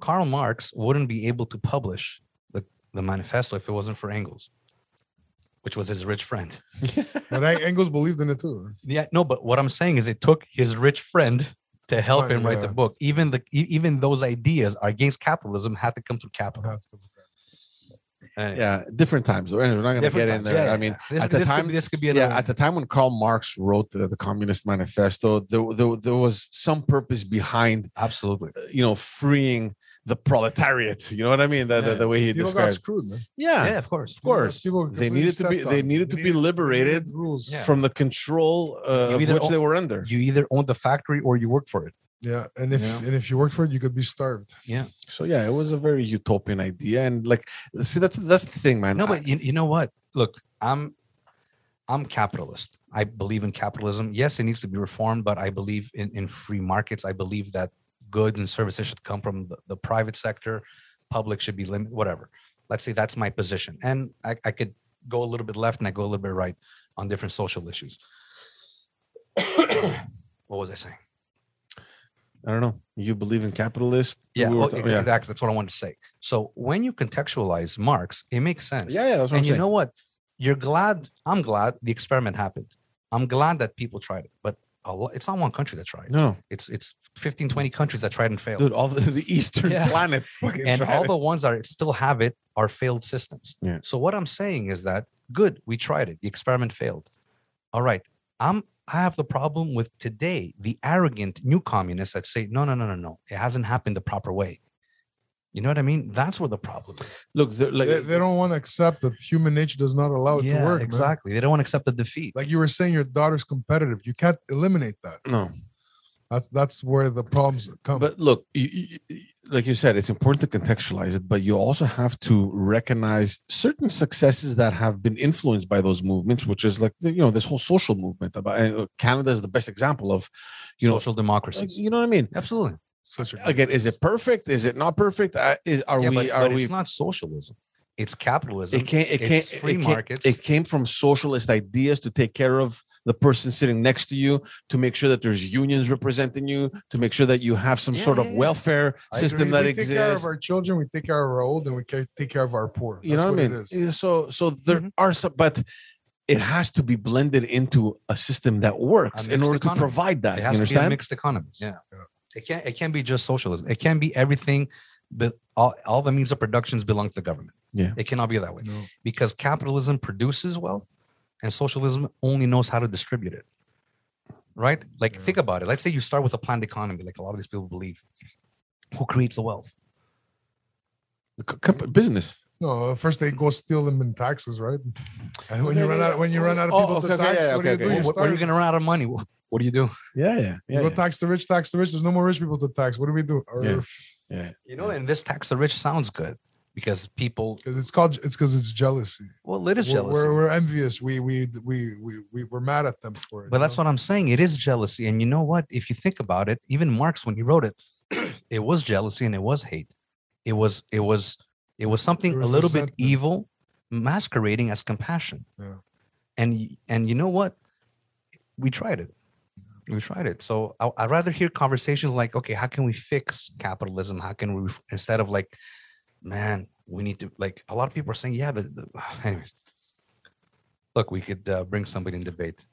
B: Karl Marx wouldn't be able to publish the, the manifesto if it wasn't for Engels, which was his rich friend. *laughs*
C: But Eng- Engels believed in it too.
B: Yeah, no, but what I'm saying is it took his rich friend to help
C: fine,
B: him write the book. Even the even those ideas are against capitalism had to come through capital. Anyway,
A: yeah. Different times. We're not going to
B: different
A: get in there.
B: Yeah,
A: I mean,
B: yeah. this,
A: at the
B: this
A: time-
B: could be, this could be
A: yeah,
B: another.
A: at the time when Karl Marx wrote the, the Communist Manifesto, there, there, there was some purpose behind,
B: absolutely.
A: uh, you know, freeing the proletariat. You know what I mean? The, the,
B: Yeah.
A: the way he
C: People got
A: described.
C: screwed, man.
A: Yeah,
B: Yeah, of course.
A: of course.
C: People
A: They needed to be.
C: stepped
A: They needed to be liberated
C: rules.
A: From the control uh, of which
B: own-
A: they were under.
B: You either own the factory or you work for it.
C: Yeah, and if
B: Yeah.
C: and if you worked for it, you could be starved.
A: Yeah so yeah, it was a very utopian idea, and like, see, that's that's the thing, man.
B: No,
A: I-
B: but you, you know what? Look, I'm I'm capitalist. I believe in capitalism. Yes, it needs to be reformed, but I believe in, in free markets. I believe that goods and services should come from the, the private sector. Public should be limited, whatever. Let's say that's my position. And I, I could go a little bit left and I go a little bit right on different social issues. *coughs* what was I saying?
A: I don't know. You believe in capitalist?
B: Yeah,
A: We
B: oh,
A: ta-
B: exactly. That's what I wanted to say. So when you contextualize Marx, it makes sense.
A: yeah, yeah.
B: And
A: I'm
B: you
A: saying.
B: know what? You're glad. I'm glad the experiment happened. I'm glad that people tried it, but it's not one country that tried.
A: no,
B: It's it's 15, 20 countries that tried and failed.
A: dude, all the, *laughs* the Eastern
B: Yeah.
A: planet, fucking
B: and all
A: it.
B: the ones that still have it are failed systems.
A: Yeah.
B: So what I'm saying is that good, we tried it. The experiment failed. All right. I'm I have the problem with today the arrogant new communists that say no no no no no it hasn't happened the proper way. You know what I mean? That's where the problem is.
A: look, they're like
C: they, they don't want to accept that human nature does not allow it
B: yeah,
C: to work. man.
B: exactly. They don't want to accept the defeat.
C: Like you were saying, your daughter's competitive. You can't eliminate that.
A: no.
C: That's that's where the problems come.
A: But look, you, you- you- like you said, it's important to contextualize it, but you also have to recognize certain successes that have been influenced by those movements, which is like the, you know this whole social movement. About and, uh, Canada is the best example of, you know,
B: social democracy.
A: you know what I mean.
B: Absolutely.
C: Such a
A: Again, is it perfect? Is it not perfect? Uh, is are
B: yeah,
A: we?
B: but,
A: are
B: but
A: we?
B: it's not socialism. It's capitalism.
A: it came. It came.
B: it's
A: It
B: free
A: came,
B: markets.
A: it came from socialist ideas to take care of the person sitting next to you, to make sure that there's unions representing you, to make sure that you have some
B: Yeah,
A: sort
B: yeah,
A: of
B: yeah.
A: welfare
C: I
A: system
C: agree.
A: that
C: we take care of our children, we take care of our old, and we take care of our poor.
A: you know
C: That's
A: what I mean?
C: It is.
A: So, so there
B: Mhm.
A: are some, but it has to be blended into a system that works in order
B: economy.
A: to provide that.
B: It
A: You
B: has to be a mixed economy. Yeah.
C: Yeah.
B: It can't. It can't be just socialism. It can't be everything. But all, all the means of productions belong to the government.
A: Yeah.
B: It cannot be that way
C: No.
B: because capitalism produces wealth, and socialism only knows how to distribute it. Right? Like
C: Yeah.
B: think about it. Let's say you start with a planned economy, like a lot of these people believe. Who creates the wealth?
A: The co- business.
C: No, first they go steal them in taxes, right? And when you run out, when you run out of
A: Oh,
C: people
A: okay,
C: to
A: okay,
C: tax,
A: yeah,
C: what do
A: okay,
C: you do?
A: okay.
C: You,
B: What, what are you going to run out of money? What, what do you do?
A: Yeah, yeah, yeah.
C: You go
A: yeah.
C: tax the rich, tax the rich. There's no more rich people to tax. What do we do?
A: Yeah. Yeah.
B: You know, and this tax the rich sounds good because people.
C: because it's called it's because it's jealousy.
B: Well, it is
C: We're,
B: jealousy.
C: we're, we're envious. We we we we we we're mad at them for it.
B: But that's what I'm saying. It is jealousy. And you know what? If you think about it, even Marx, when he wrote it, it was jealousy and it was hate. It was, it was, it was something
C: was
B: a little bit evil masquerading as compassion.
C: Yeah.
B: And and you know what? We tried it. We tried it. So I, I'd rather hear conversations like, okay, how can we fix capitalism? How can we instead of like, man, we need to like a lot of people are saying, yeah, the, the *sighs* anyways. Look, we could uh, bring somebody in debate.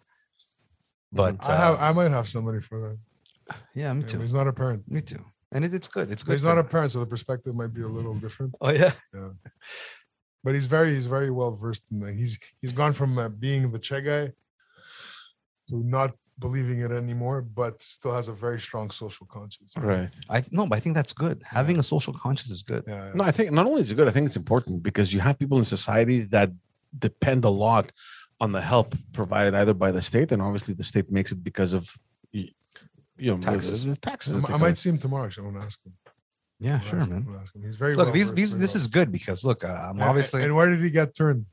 B: But
C: I have
B: uh,
C: I might have somebody for that.
B: yeah, me
C: Yeah,
B: too.
C: he's not a parent.
B: Me too. And it, it's good. It's good.
C: He's not a parent, so the perspective might be a little different.
B: Oh yeah.
C: But he's very he's very well versed in that. He's he's gone from uh, being the Che guy to not believing it anymore, but still has a very strong social conscience.
A: Right.
B: I no, but I think that's good. Having a social conscience is good.
C: Yeah, yeah.
A: No, I think not only is it good, I think it's important because you have people in society that depend a lot on the help provided either by the state, and obviously the state makes it because of you know the-
B: Taxes.
A: the taxes.
C: I,
A: that
C: mi-
A: they
C: I might see him tomorrow. Actually, I want to ask him.
B: Yeah,
C: I'm
B: sure,
C: asking-
B: man.
C: I'm asking. He's very
B: Look,
C: well
B: these these this
C: well
B: is good because look, uh, I'm
C: And-
B: obviously
C: And where did he get turned?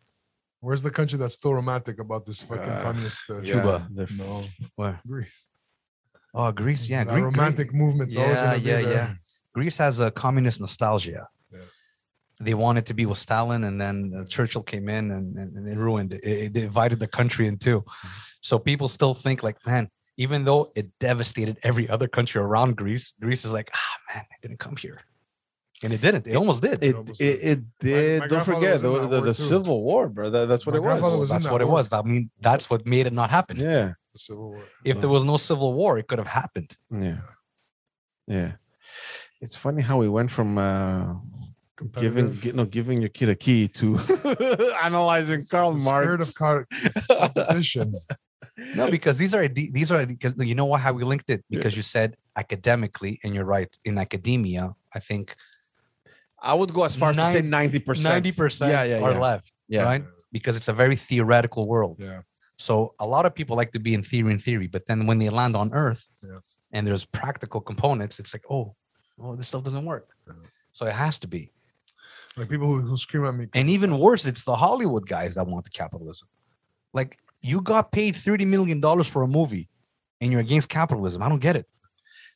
C: Where's the country that's still romantic about this fucking
A: Uh,
C: communist? Uh,
A: Yeah,
B: Cuba.
A: they're-
C: No,
B: where?
C: Greece.
B: Oh, Greece. Yeah,
C: that
B: Gre- Gre-
C: romantic movement's always
B: Yeah,
C: be
B: yeah,
C: there.
B: yeah. Greece has a communist nostalgia.
C: Yeah.
B: They wanted to be with Stalin, and then uh, Churchill came in and, and, and it ruined it. It, it divided the country in two.
C: Mm-hmm.
B: So people still think like, man, even though it devastated every other country around Greece, Greece is like, ah, man, it didn't come here, and it didn't. It almost did.
A: It,
C: almost
A: it,
C: did.
A: it did.
C: my
A: Don't forget
C: was
A: the, the, the. Civil War, bro. That, that's what
C: My
A: it was.
C: was in
B: that's
C: that
B: what it
C: war.
B: was. I mean, that's what made it not happen.
A: Yeah,
C: The Civil War.
B: If there was no civil war, it could have happened.
A: yeah, yeah. It's funny how we went from uh, giving
C: Competitive.
A: gi- no giving your kid a key to *laughs* analyzing
C: It's
A: Karl
C: the Spirit
A: Marx.
C: of car- competition. *laughs*
B: No, because these are these are because you know why how we linked it because you said academically, and you're right. In academia, I think
A: I would go as far as to say
B: Nine-
A: ninety percent.
B: ninety percent
A: Yeah, yeah,
B: are
A: yeah.
B: left,
A: Yeah.
B: right? Because it's a very theoretical world.
C: Yeah.
B: So a lot of people like to be in theory and theory, but then when they land on Earth,
C: Yeah.
B: and there's practical components, it's like, oh, oh, this stuff doesn't work.
C: Yeah.
B: So it has to be.
C: Like people who, who scream at me.
B: And even worse, it's the Hollywood guys that want the capitalism. Like you got paid $30 million for a movie and you're against capitalism. I don't get it.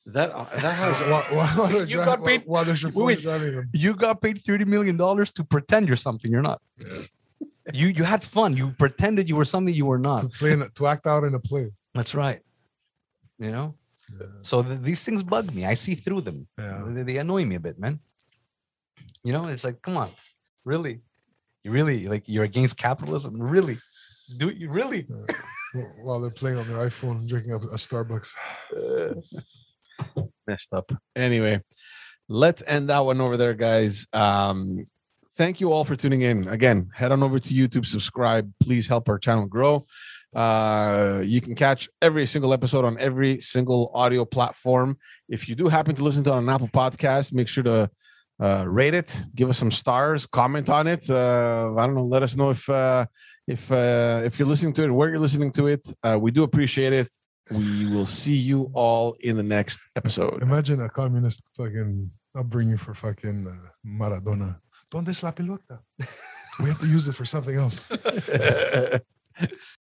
A: That uh, that has
C: while, while, while
B: You got paid-
C: while *laughs*
B: Wait,
C: driving.
B: You got paid $30 million to pretend you're something you're not.
C: Yeah.
B: You you had fun. You pretended you were something you were not.
C: to play in, to act out in a play.
B: That's right. You know?
C: Yeah.
B: So th- these things bug me. I see through them.
C: Yeah.
B: They, they annoy me a bit, man. You know, it's like, come on, really? You really like you're against capitalism? Really? Do you really?
C: Wh- While they're playing on their iPhone, drinking up a Starbucks. *laughs*
A: messed up. Anyway, let's end that one over there, guys. Um, thank you all for tuning in. Again, head on over to YouTube, subscribe. Please help our channel grow. Uh, you can catch every single episode on every single audio platform. If you do happen to listen to an Apple Podcast, make sure to uh, rate it, give us some stars, comment on it. Uh, I don't know. Let us know if uh, if uh, if you're listening to it, where you're listening to it. Uh, we do appreciate it. We will see you all in the next episode.
C: Imagine a communist fucking upbringing for fucking uh, Maradona. ¿Dónde es la pelota? *laughs* We have to use it for something else. *laughs*